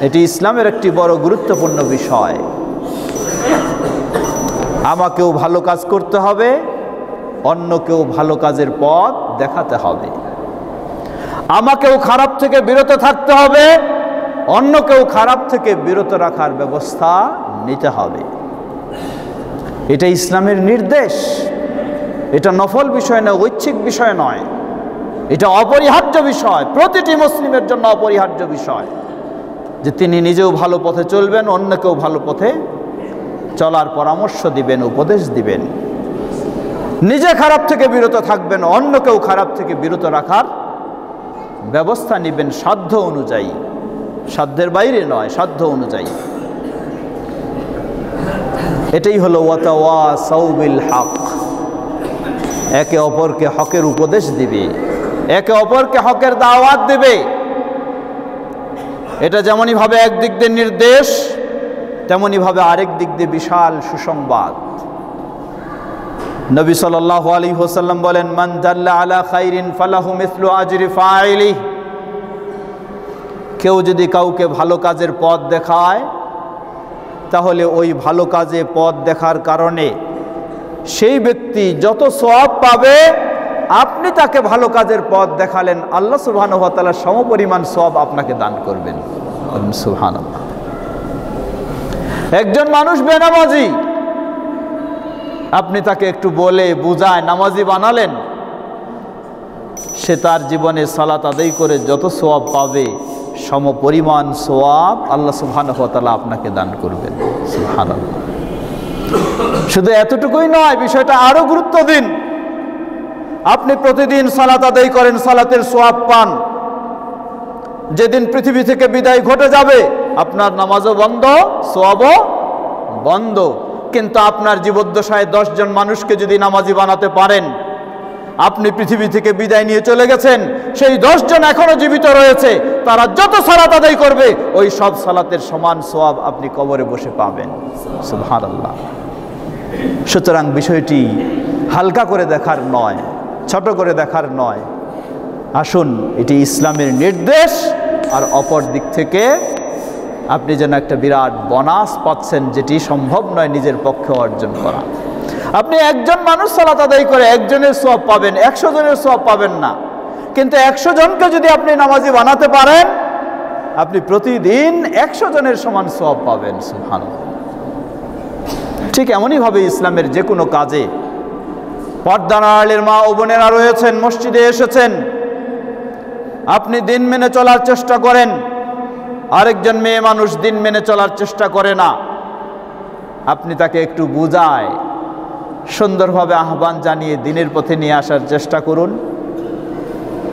এটি ইসলামের একটি বড় গুরুত্বপূর্ণ বিষয়। আমাকেও ভালো কাজ করতে হবে, অন্যকেও ভালো কাজের পথ দেখাতে হবে। আমাকেও খারাপ থেকে বিরত থাকতে হবে, অন্যকেও খারাপ থেকে বিরত রাখার ব্যবস্থা নিতে হবে। এটা ইসলামের নির্দেশ। এটা নফল বিষয় নয়, ঐচ্ছিক বিষয় নয়। এটা অপরিহার্য বিষয়, প্রতিটি মুসলিমের জন্য অপরিহার্য বিষয়। যে তিনি নিজেও ভালো পথে চলবেন, অন্যকেও ভালো পথে চলার পরামর্শ দিবেন, উপদেশ দিবেন। নিজে খারাপ থেকে বিরত থাকবেন, অন্যকেও খারাপ থেকে বিরত রাখার ব্যবস্থা নেবেন সাধ্য অনুযায়ী। সাধ্যের বাইরে নয়, সাধ্য অনুযায়ী। এটাই হলো ওয়াতাওয়া সৌবিল হক। একে অপরকে হকের উপদেশ দিবে। একে অপরকে হকের দাওয়াত দেবে। এটা যেমনইভাবে একদিক দিয়ে নির্দেশ তেমনইভাবে আরেক দিক দিয়ে বিশাল সুসংবাদ। নবী সাল্লাহ আলী হোসাল্লাম বলেন, মান দাল্লা আলা খাইরিন ফালাহু মিসলু আজরি ফাইলি কেউ যদি কাউকে ভালো কাজের পথ দেখায়, তাহলে ওই ভালো কাজে পথ দেখার কারণে সেই ব্যক্তি যত সব পাবে, আপনি তাকে ভালো কাজের পথ দেখালেন, আল্লাহ সুবহান তালার সমপরিমাণ সব আপনাকে দান করবেন। সুহান একজন মানুষ বেনামাজি আপনি তাকে একটু বলে, বুঝায়, নামাজি বানালেন? সে তার জীবনে সালাত আদায় করে যত সোয়াব পাবে সম পরিমাণ সোয়াব আল্লাহ সুবহান তালা আপনাকে দান করবেন। সুহান শুধু এতটুকুই নয়, বিষয়টা আরও গুরুত্ব দিন আপনি প্রতিদিন সালাত আদায় করেন, সালাতের সোয়াব পান। যেদিন পৃথিবী থেকে বিদায় ঘটে যাবে, আপনার নামাজও বন্ধ সোয়াবও বন্ধ। কিন্তু আপনার জীবদ্দশায় দশজন মানুষকে যদি নামাজি বানাতে পারেন, আপনি পৃথিবী থেকে বিদায় নিয়ে চলে গেছেন, সেই দশজন এখনও জীবিত রয়েছে, তারা যত সালাত আদায় করবে, ওই সব সালাতের সমান সোয়াব আপনি কবরে বসে পাবেন। সুতরাং বিষয়টি হালকা করে দেখার নয়, ছোট করে দেখার নয়। আসুন, এটি ইসলামের নির্দেশ আর অপর দিক থেকে আপনি যেন একটা বিরাট বনাস পাচ্ছেন, যেটি সম্ভব নয় নিজের পক্ষে অর্জন করা। আপনি একজন মানুষ সালাত আদায় করে একজনের সব পাবেন, একশো জনের সব পাবেন না। কিন্তু একশো জনকে যদি আপনি নামাজি বানাতে পারেন, আপনি প্রতিদিন একশো জনের সমান সব পাবেন সুহান ঠিক এমনইভাবে ইসলামের যে কোনো কাজে পর্দানালের মা ও বোনেরা রয়েছেন, মসজিদে এসেছেন। আপনি দিন মেনে চলার চেষ্টা করেন। আরেকজন মেয়ে মানুষ দিন মেনে চলার চেষ্টা করে না। আপনি তাকে একটু বুঝায়, সুন্দরভাবে আহ্বান জানিয়ে দিনের পথে নিয়ে আসার চেষ্টা করুন।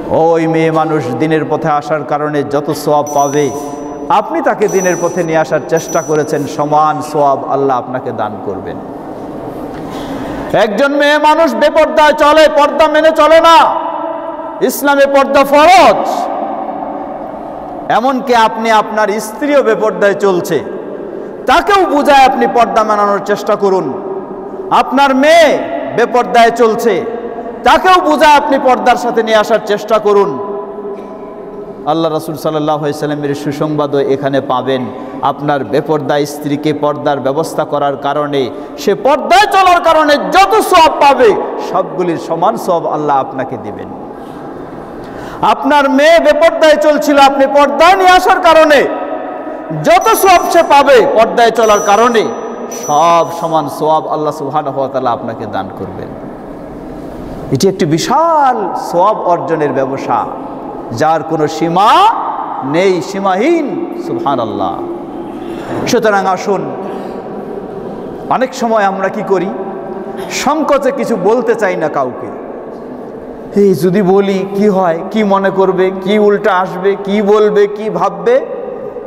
ওই মেয়ে মানুষ দিনের পথে আসার কারণে যত সোয়াব পাবে, আপনি তাকে দিনের পথে নিয়ে আসার চেষ্টা করেছেন, সমান সোয়াব আল্লাহ আপনাকে দান করবেন। একজন মেয়ে মানুষ বেপর্দায় চলে, পর্দা মেনে চলে না। ইসলামে পর্দা ফরজ। এমনকি আপনি আপনার স্ত্রীও বেপর্দায় চলছে। তাকেও বুঝায় আপনি পর্দা মানানোর চেষ্টা করুন। আপনার মেয়ে বেপর্দায় চলছে। তাকেও বুঝায় আপনি পর্দার সাথে নিয়ে আসার চেষ্টা করুন। আল্লাহ রসুল সাল্লামের সুসংবাদও এখানে পাবেন। আপনার বেপর্দা স্ত্রীকে পর্দার ব্যবস্থা করার কারণে, সে পর্দায় চলার কারণে যত সব পাবে, সবগুলির সমান সব আল্লাহ আপনাকে দিবেন। আপনার মেয়ে বেপর্দায় চলছিল, আপনি পর্দায় নিয়ে আসার কারণে। যত সব সে পাবে পর্দায় চলার কারণে, সব সমান সোয়াব আল্লাহ সুহান তালা আপনাকে দান করবেন। এটি একটি বিশাল সোয়াব অর্জনের ব্যবসা, যার কোনো সীমা নেই, সীমাহীন সুহান আল্লাহ সুতরাং আসুন, অনেক সময় আমরা কি করি? সংকোচে কিছু বলতে চাই না কাউকে। যদি বলি, কি হয়, কি মনে করবে, কি উল্টা আসবে, কি বলবে, কি ভাববে?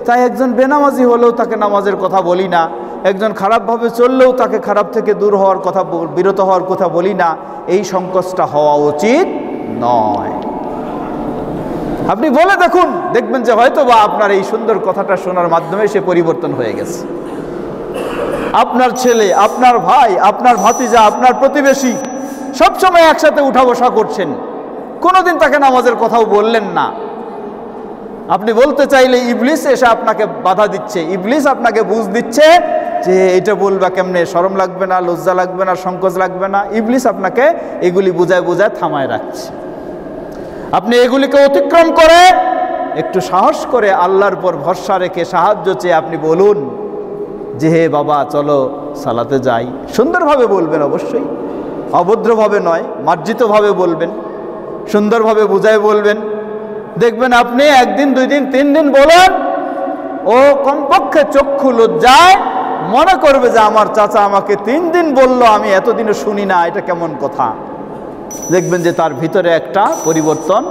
তাই একজন বেনামাজি হলেও তাকে নামাজের কথা বলি না। একজন খারাপভাবে চললেও তাকে খারাপ থেকে দূর হওয়ার কথা বিরত হওয়ার কথা বলি না। এই সংকোচটা হওয়া উচিত নয়। আপনি বলে দেখুন, দেখবেন যে হয়তো বা আপনার এই সুন্দর কথাটা শোনার মাধ্যমে সে পরিবর্তন হয়ে গেছে। আপনার ছেলে, আপনার ভাই, আপনার ভাতিজা, আপনার প্রতিবেশী সবসময় একসাথে উঠা বসা করছেন। কোনোদিন তাকে নামাজের কথাও বললেন না। আপনি বলতে চাইলে ইবলিস এসে আপনাকে বাধা দিচ্ছে। ইবলিস আপনাকে বুঝ দিচ্ছে যে এটা বলবা কেমনে? সরম লাগবে না, লজ্জা লাগবে না, সংকোচ লাগবে না। ইবলিস আপনাকে এগুলি বুঝায় বুঝায় থামায় রাখছে। আপনি এগুলিকে অতিক্রম করে একটু সাহস করে আল্লাহর পর ভরসা রেখে সাহায্য চেয়ে আপনি বলুন যে, হে বাবা, চলো সালাতে যাই। সুন্দরভাবে বলবেন অবশ্যই। অভদ্রভাবে নয়, মার্জিতভাবে বলবেন, সুন্দরভাবে বুঝায় বলবেন। দেখবেন আপনি একদিন দুই দিন তিন দিন বলেন, ও কমপক্ষে চক্ষু লজ্জায় মনে করবে যে আমার চাচা আমাকে তিন দিন বলল, আমি এতদিনও শুনি না, এটা কেমন কথা? দেখবেন যে তার ভিতরে একটা পরিবর্তন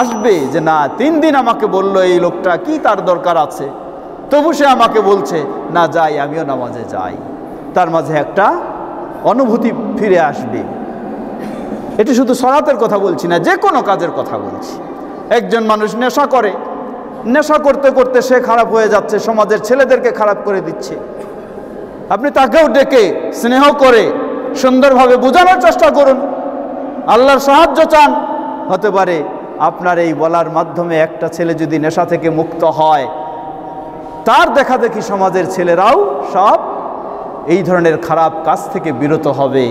আসবে যে না তিন দিন আমাকে বলল এই লোকটা, কি তার দরকার আছে? তবু সে আমাকে বলছে, না, যাই, আমিও নামাজে যাই। তার মাঝে একটা অনুভূতি ফিরে আসবে। এটি শুধু সরাতের কথা বলছি না, যে কোনো কাজের কথা বলছি। একজন মানুষ নেশা করে। নেশা করতে করতে সে খারাপ হয়ে যাচ্ছে, সমাজের ছেলেদেরকে খারাপ করে দিচ্ছে। আপনি তাকেও ডেকে স্নেহ করে সুন্দরভাবে বোঝানোর চেষ্টা করুন। আল্লাহর সাহায্য চান। হতে পারে আপনার এই বলার মাধ্যমে একটা ছেলে যদি নেশা থেকে মুক্ত হয়, তার দেখা দেখি সমাজের ছেলেরাও সব এই ধরনের খারাপ কাজ থেকে বিরত হবে।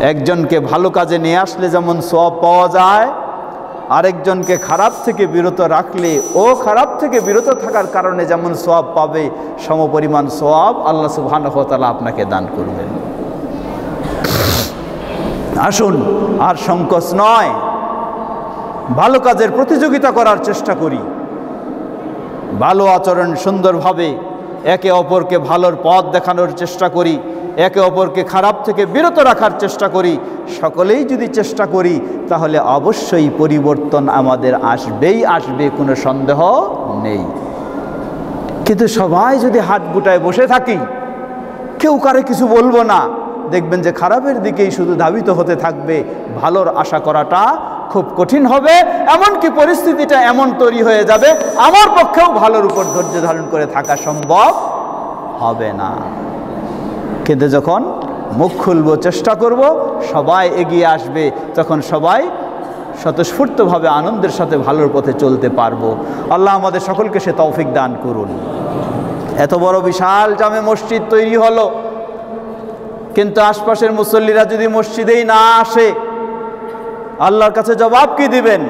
একজনকে ভালো কাজে নিয়ে আসলে যেমন সব পাওয়া যায়, আরেকজনকে খারাপ থেকে বিরত রাখলে ও খারাপ থেকে বিরত থাকার কারণে যেমন সব পাবে, সমপরিমাণ সব আল্লাহ সুবহানহতালা আপনাকে দান করবেন। আসুন, আর সংকোচ নয়। ভালো কাজের প্রতিযোগিতা করার চেষ্টা করি। ভালো আচরণ সুন্দরভাবে একে অপরকে ভালোর পথ দেখানোর চেষ্টা করি, একে অপরকে খারাপ থেকে বিরত রাখার চেষ্টা করি, সকলেই যদি চেষ্টা করি, তাহলে অবশ্যই পরিবর্তন আমাদের আসবেই, আসবে, কোনো সন্দেহ নেই। কিন্তু সবাই যদি হাত গুটায় বসে থাকি, কেউ কারে কিছু বলব না। দেখবেন যে খারাপের দিকেই শুধু ধাবিত হতে থাকবে। ভালোর আশা করাটা খুব কঠিন হবে, এমনকি পরিস্থিতিটা এমন তৈরি হয়ে যাবে, আমার পক্ষেও ভালোর উপর ধৈর্য ধারণ করে থাকা সম্ভব হবে না। কিন্তু যখন মুখ খুলব, চেষ্টা করব, সবাই এগিয়ে আসবে, তখন সবাই স্বতঃস্ফূর্তভাবে আনন্দের সাথে ভালোর পথে চলতে পারব। আল্লাহ আমাদের সকলকে সে তৌফিক দান করুন। এত বড় বিশাল জামে মসজিদ তৈরি হলো, কিন্তু আশপাশের মুসল্লিরা যদি মসজিদেই না আসে আল্লাহর কাছে জবাব কি দিবেন?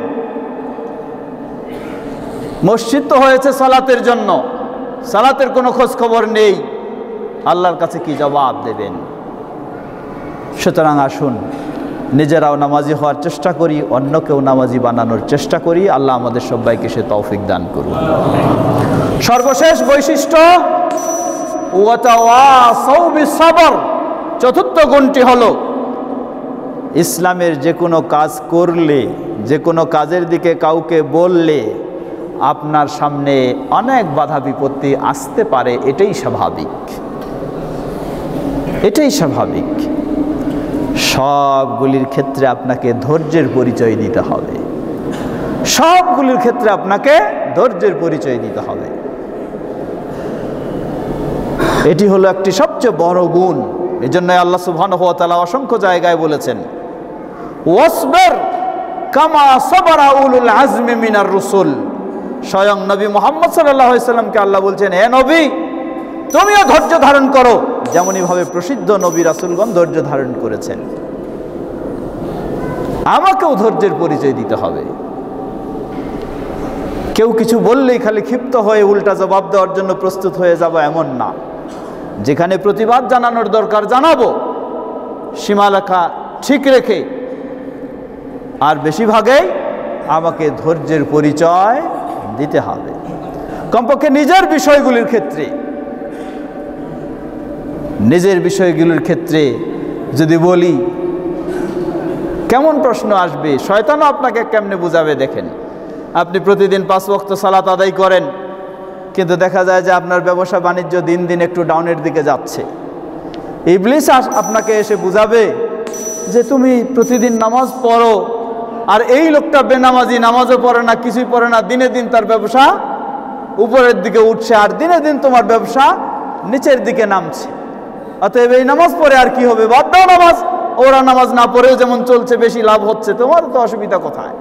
মসজিদ তো হয়েছে সালাতের জন্য। সালাতের কোনো খোঁজ খবর নেই। আল্লাহর কাছে কি জবাব দেবেন? সুতরাং আসুন, নিজেরাও নামাজি হওয়ার চেষ্টা করি, অন্যকেও নামাজি বানানোর চেষ্টা করি। আল্লাহ আমাদের সবাইকে সে তৌফিক দান করুন। সর্বশেষ বৈশিষ্ট্য চতুর্থ গুণটি হলো ইসলামের যে কোনো কাজ করলে, যে কোনো কাজের দিকে কাউকে বললে, আপনার সামনে অনেক বাধা বিপত্তি আসতে পারে, এটাই স্বাভাবিক। এটাই স্বাভাবিক। সবগুলির ক্ষেত্রে আপনাকে ধৈর্যের পরিচয় দিতে হবে। সবগুলির ক্ষেত্রে আপনাকে ধৈর্যের পরিচয় দিতে হবে। এটি হলো একটি সবচেয়ে বড় গুণ। এই জন্য আল্লাহ সুবহান তালা অসংখ্য জায়গায় বলেছেন ওয়াসবের কামা সবরা উলুল আজমে মিনার রসুল। স্বয়ং নবী মোহাম্মদ সাল্লামকে আল্লাহ বলছেন, এ নবী, তুমিও ধৈর্য ধারণ করো। যেমনইভাবে প্রসিদ্ধ নবী রাসুলগণ ধৈর্য ধারণ করেছেন। আমাকেও ধৈর্যের পরিচয় দিতে হবে। কেউ কিছু বললেই খালি ক্ষিপ্ত হয়ে উল্টা জবাব দেওয়ার জন্য প্রস্তুত হয়ে যাব এমন না। যেখানে প্রতিবাদ জানানোর দরকার জানাব, সীমালেখা ঠিক রেখে আর বেশিরভাগেই আমাকে ধৈর্যের পরিচয় দিতে হবে। কমপক্ষে নিজের বিষয়গুলির ক্ষেত্রে, নিজের বিষয়গুলির ক্ষেত্রে যদি বলি, কেমন প্রশ্ন আসবে? শয়তানও আপনাকে কেমনে বুঝাবে দেখেন। আপনি প্রতিদিন পাঁচ বক্ত সালাত আদায় করেন, কিন্তু দেখা যায় যে আপনার ব্যবসা বাণিজ্য দিন দিন একটু ডাউনের দিকে যাচ্ছে। ইবলিস আপনাকে এসে বুঝাবে যে তুমি প্রতিদিন নামাজ পড়ো আর এই লোকটা বেনামাজি, নামাজও পড়ে না, কিছুই পড়ে না, দিনে দিন তার ব্যবসা উপরের দিকে উঠছে আর দিনে দিন তোমার ব্যবসা নিচের দিকে নামছে। অতএব এই নামাজ পড়ে আর কি হবে? বাদ দাও নামাজ। ওরা নামাজ না পড়েও যেমন চলছে, বেশি লাভ হচ্ছে। তোমার তো অসুবিধা কোথায়?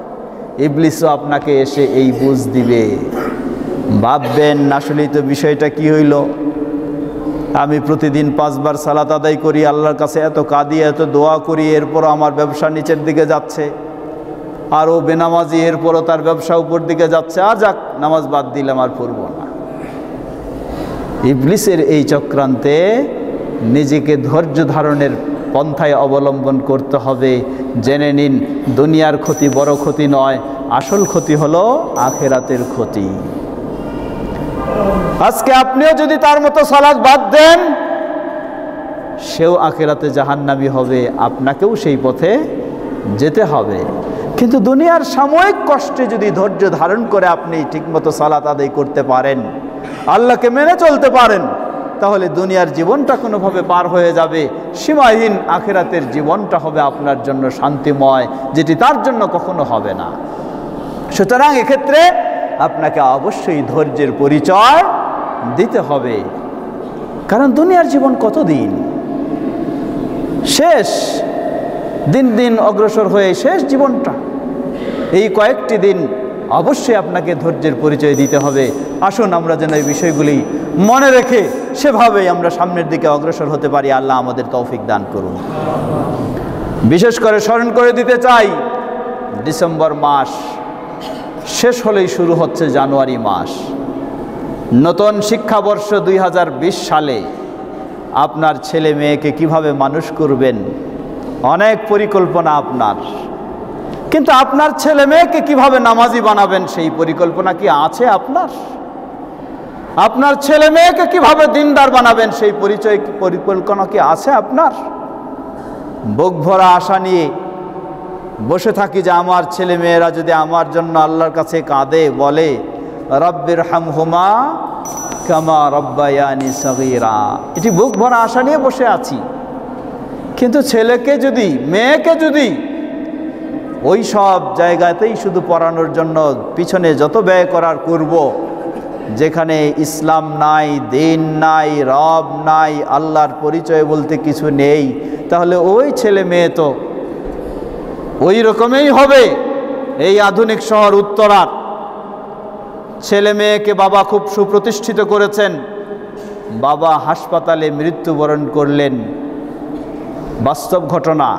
ইবলিসও আপনাকে এসে এই বুঝ দিবে। ভাববেন, আসলেই তো বিষয়টা কি হইল? আমি প্রতিদিন পাঁচবার সালাত আদায় করি, আল্লাহর কাছে এত কাঁদি, এত দোয়া করি, এরপরও আমার ব্যবসা নিচের দিকে যাচ্ছে। আর ও বেনামাজি এরপরও তার ব্যবসা উপর দিকে যাচ্ছে। আর যাক, নামাজ বাদ দিলাম, আর পড়ব না। ইবলিসের এই চক্রান্তে নিজেকে ধৈর্য ধারণের পন্থায় অবলম্বন করতে হবে। জেনে নিন, দুনিয়ার ক্ষতি বড় ক্ষতি নয়, আসল ক্ষতি হলো আখেরাতের ক্ষতি। আজকে আপনিও যদি তার মতো সালাদ বাদ দেন, সেও আখেরাতে জাহান্নামি হবে। আপনাকেও সেই পথে যেতে হবে। কিন্তু দুনিয়ার সাময়িক কষ্টে যদি ধৈর্য ধারণ করে আপনি ঠিকমতো সালাত আদায় করতে পারেন, আল্লাহকে মেনে চলতে পারেন, তাহলে দুনিয়ার জীবনটা কোনোভাবে পার হয়ে যাবে। সীমাহীন আখেরাতের জীবনটা হবে আপনার জন্য শান্তিময়, যেটি তার জন্য কখনো হবে না। সুতরাং এক্ষেত্রে আপনাকে অবশ্যই ধৈর্যের পরিচয় দিতে হবে। কারণ দুনিয়ার জীবন কতদিন? শেষ, দিন দিন অগ্রসর হয়ে শেষ জীবনটা। এই কয়েকটি দিন অবশ্যই আপনাকে ধৈর্যের পরিচয় দিতে হবে। আসুন আমরা যেন এই বিষয়গুলি মনে রেখে সেভাবেই আমরা সামনের দিকে অগ্রসর হতে পারি। আল্লাহ আমাদের তৌফিক দান করুন। বিশেষ করে স্মরণ করে দিতে চাই, ডিসেম্বর মাস শেষ হলেই শুরু হচ্ছে জানুয়ারি মাস। নতুন শিক্ষাবর্ষ দুই হাজার বিশ সালে আপনার ছেলে মেয়েকে কীভাবে মানুষ করবেন, অনেক পরিকল্পনা আপনার। কিন্তু আপনার ছেলে মেয়েকে কীভাবে নামাজি বানাবেন সেই পরিকল্পনা কি আছে আপনার? আপনার ছেলে মেয়েকে কীভাবে দিনদার বানাবেন সেই পরিচয় পরিকল্পনা কি আছে আপনার? বুক ভরা আশা নিয়ে বসে থাকি যে আমার ছেলে মেয়েরা যদি আমার জন্য আল্লাহর কাছে কাঁদে, বলে, রব্বির হাম হুমা কামা রব্বায়ানি সগীরা। এটি বুক ভরা আশা নিয়ে বসে আছি। কিন্তু ছেলেকে যদি, মেয়েকে যদি ওই সব জায়গাতেই শুধু পড়ানোর জন্য পিছনে যত ব্যয় করার করব, যেখানে ইসলাম নাই, দিন নাই, রব নাই, আল্লাহর পরিচয় বলতে কিছু নেই, তাহলে ওই ছেলে মেয়ে তো ওই রকমই হবে। এই আধুনিক শহর উত্তরার। ছেলে মেয়েকে বাবা খুব সুপ্রতিষ্ঠিত করেছেন। বাবা হাসপাতালে মৃত্যুবরণ করলেন। বাস্তব ঘটনা,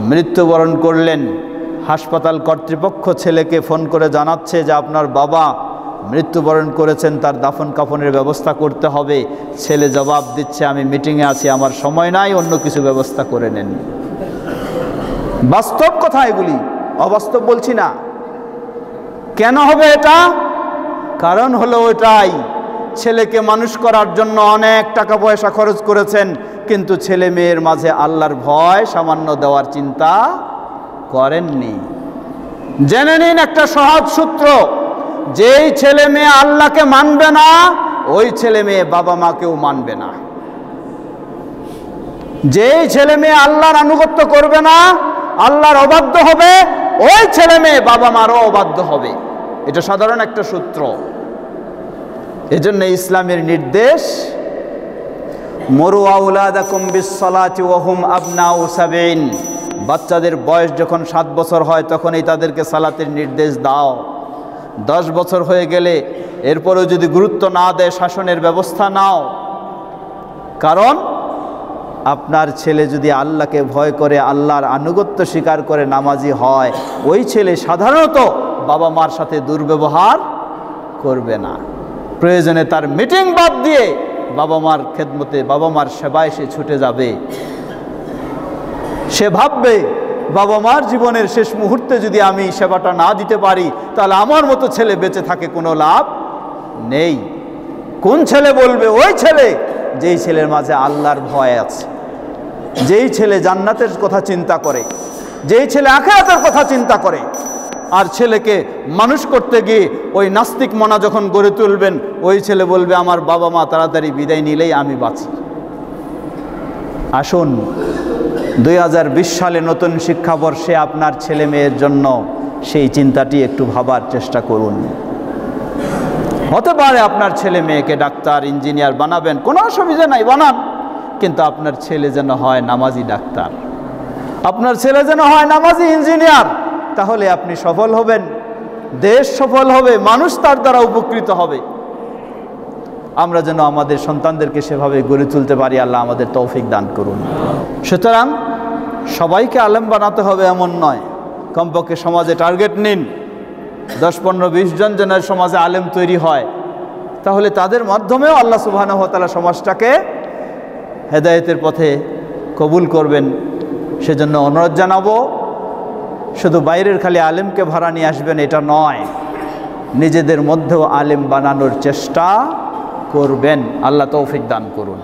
মৃত্যুবরণ করলেন। হাসপাতাল কর্তৃপক্ষ ছেলেকে ফোন করে জানাচ্ছে যে আপনার বাবা মৃত্যুবরণ করেছেন, তার দাফন কাফনের ব্যবস্থা করতে হবে। ছেলে জবাব দিচ্ছে, আমি মিটিংয়ে আছি, আমার সময় নাই, অন্য কিছু ব্যবস্থা করে নেন। বাস্তব কথা এগুলি, অবাস্তব বলছি না। কেন হবে এটা? কারণ হলো ওটাই ছেলেকে মানুষ করার জন্য অনেক টাকা পয়সা খরচ করেছেন, কিন্তু ছেলে মেয়ের মাঝে আল্লাহর ভয়, সামান্য দেওয়ার চিন্তা করেননি। জেনে নিন একটা সহজ সূত্র, যেই ছেলে মেয়ে আল্লাহকে মানবে না, ওই ছেলে মেয়ে বাবা মাকেও মানবে না। যেই ছেলে মেয়ে আল্লাহর আনুগত্য করবে না, আল্লাহর অবাধ্য হবে, ওই ছেলে মেয়ে বাবা মারও অবাধ্য হবে। এটা সাধারণ একটা সূত্র। এজন্য ইসলামের নির্দেশ, মরু আউলাদাকুম বিসসালাতি ওয়াহুম আবনাউ বাচ্চাদের বয়স যখন সাত বছর হয়, তখনই তাদেরকে সালাতের নির্দেশ দাও। দশ বছর হয়ে গেলে এরপরেও যদি গুরুত্ব না দেয়, শাসনের ব্যবস্থা নাও। কারণ আপনার ছেলে যদি আল্লাহকে ভয় করে, আল্লাহর আনুগত্য স্বীকার করে নামাজি হয়, ওই ছেলে সাধারণত বাবা মার সাথে দুর্ব্যবহার করবে না। প্রয়োজনে তার মিটিং বাদ দিয়ে বাবা মার খেদমতে, বাবা মার সেবায় সে ছুটে যাবে। সে ভাববে, বাবা মার জীবনের শেষ মুহূর্তে যদি আমি সেবাটা না দিতে পারি, তাহলে আমার মতো ছেলে বেঁচে থাকে কোনো লাভ নেই। কোন ছেলে বলবে? ওই ছেলে! যেই ছেলের মাঝে আল্লাহর ভয় আছে, যেই ছেলে জান্নাতের কথা চিন্তা করে, যেই ছেলে আখেরাতের কথা চিন্তা করে, আর ছেলেকে মানুষ করতে গিয়ে ওই নাস্তিক মনা যখন গড়ে তুলবেন, ওই ছেলে বলবে, আমার বাবা মা তাড়াতাড়ি বিদায় নিলেই আমি বাঁচি। আসুন দুই হাজার বিশ সালে নতুন শিক্ষাবর্ষে আপনার ছেলে মেয়ের জন্য সেই চিন্তাটি একটু ভাবার চেষ্টা করুন। হতে পারে আপনার ছেলে মেয়েকে ডাক্তার, ইঞ্জিনিয়ার বানাবেন, কোনো অসুবিধা নাই, বানান। কিন্তু আপনার ছেলে যেন হয় নামাজি ডাক্তার। আপনার ছেলে যেন হয় নামাজি ইঞ্জিনিয়ার, তাহলে আপনি সফল হবেন। দেশ সফল হবে, মানুষ তার দ্বারা উপকৃত হবে। আমরা যেন আমাদের সন্তানদেরকে সেভাবে গড়ে তুলতে পারি, আল্লাহ আমাদের তৌফিক দান করুন। সুতরাং সবাইকে আলেম বানাতে হবে এমন নয়। কমপক্ষে সমাজে টার্গেট নিন। দশ, পনেরো, বিশ জন জনের সমাজে আলেম তৈরি হয়। তাহলে তাদের মাধ্যমেও আল্লাহ সুবাহানহতালা সমাজটাকে হেদায়েতের পথে কবুল করবেন। সেজন্য অনুরোধ জানাব, শুধু বাইরের খালি আলেমকে ভাড়া নিয়ে আসবেন এটা নয়। নিজেদের মধ্যেও আলেম বানানোর চেষ্টা করবেন আল্লাহ তৌফিক দান করুন।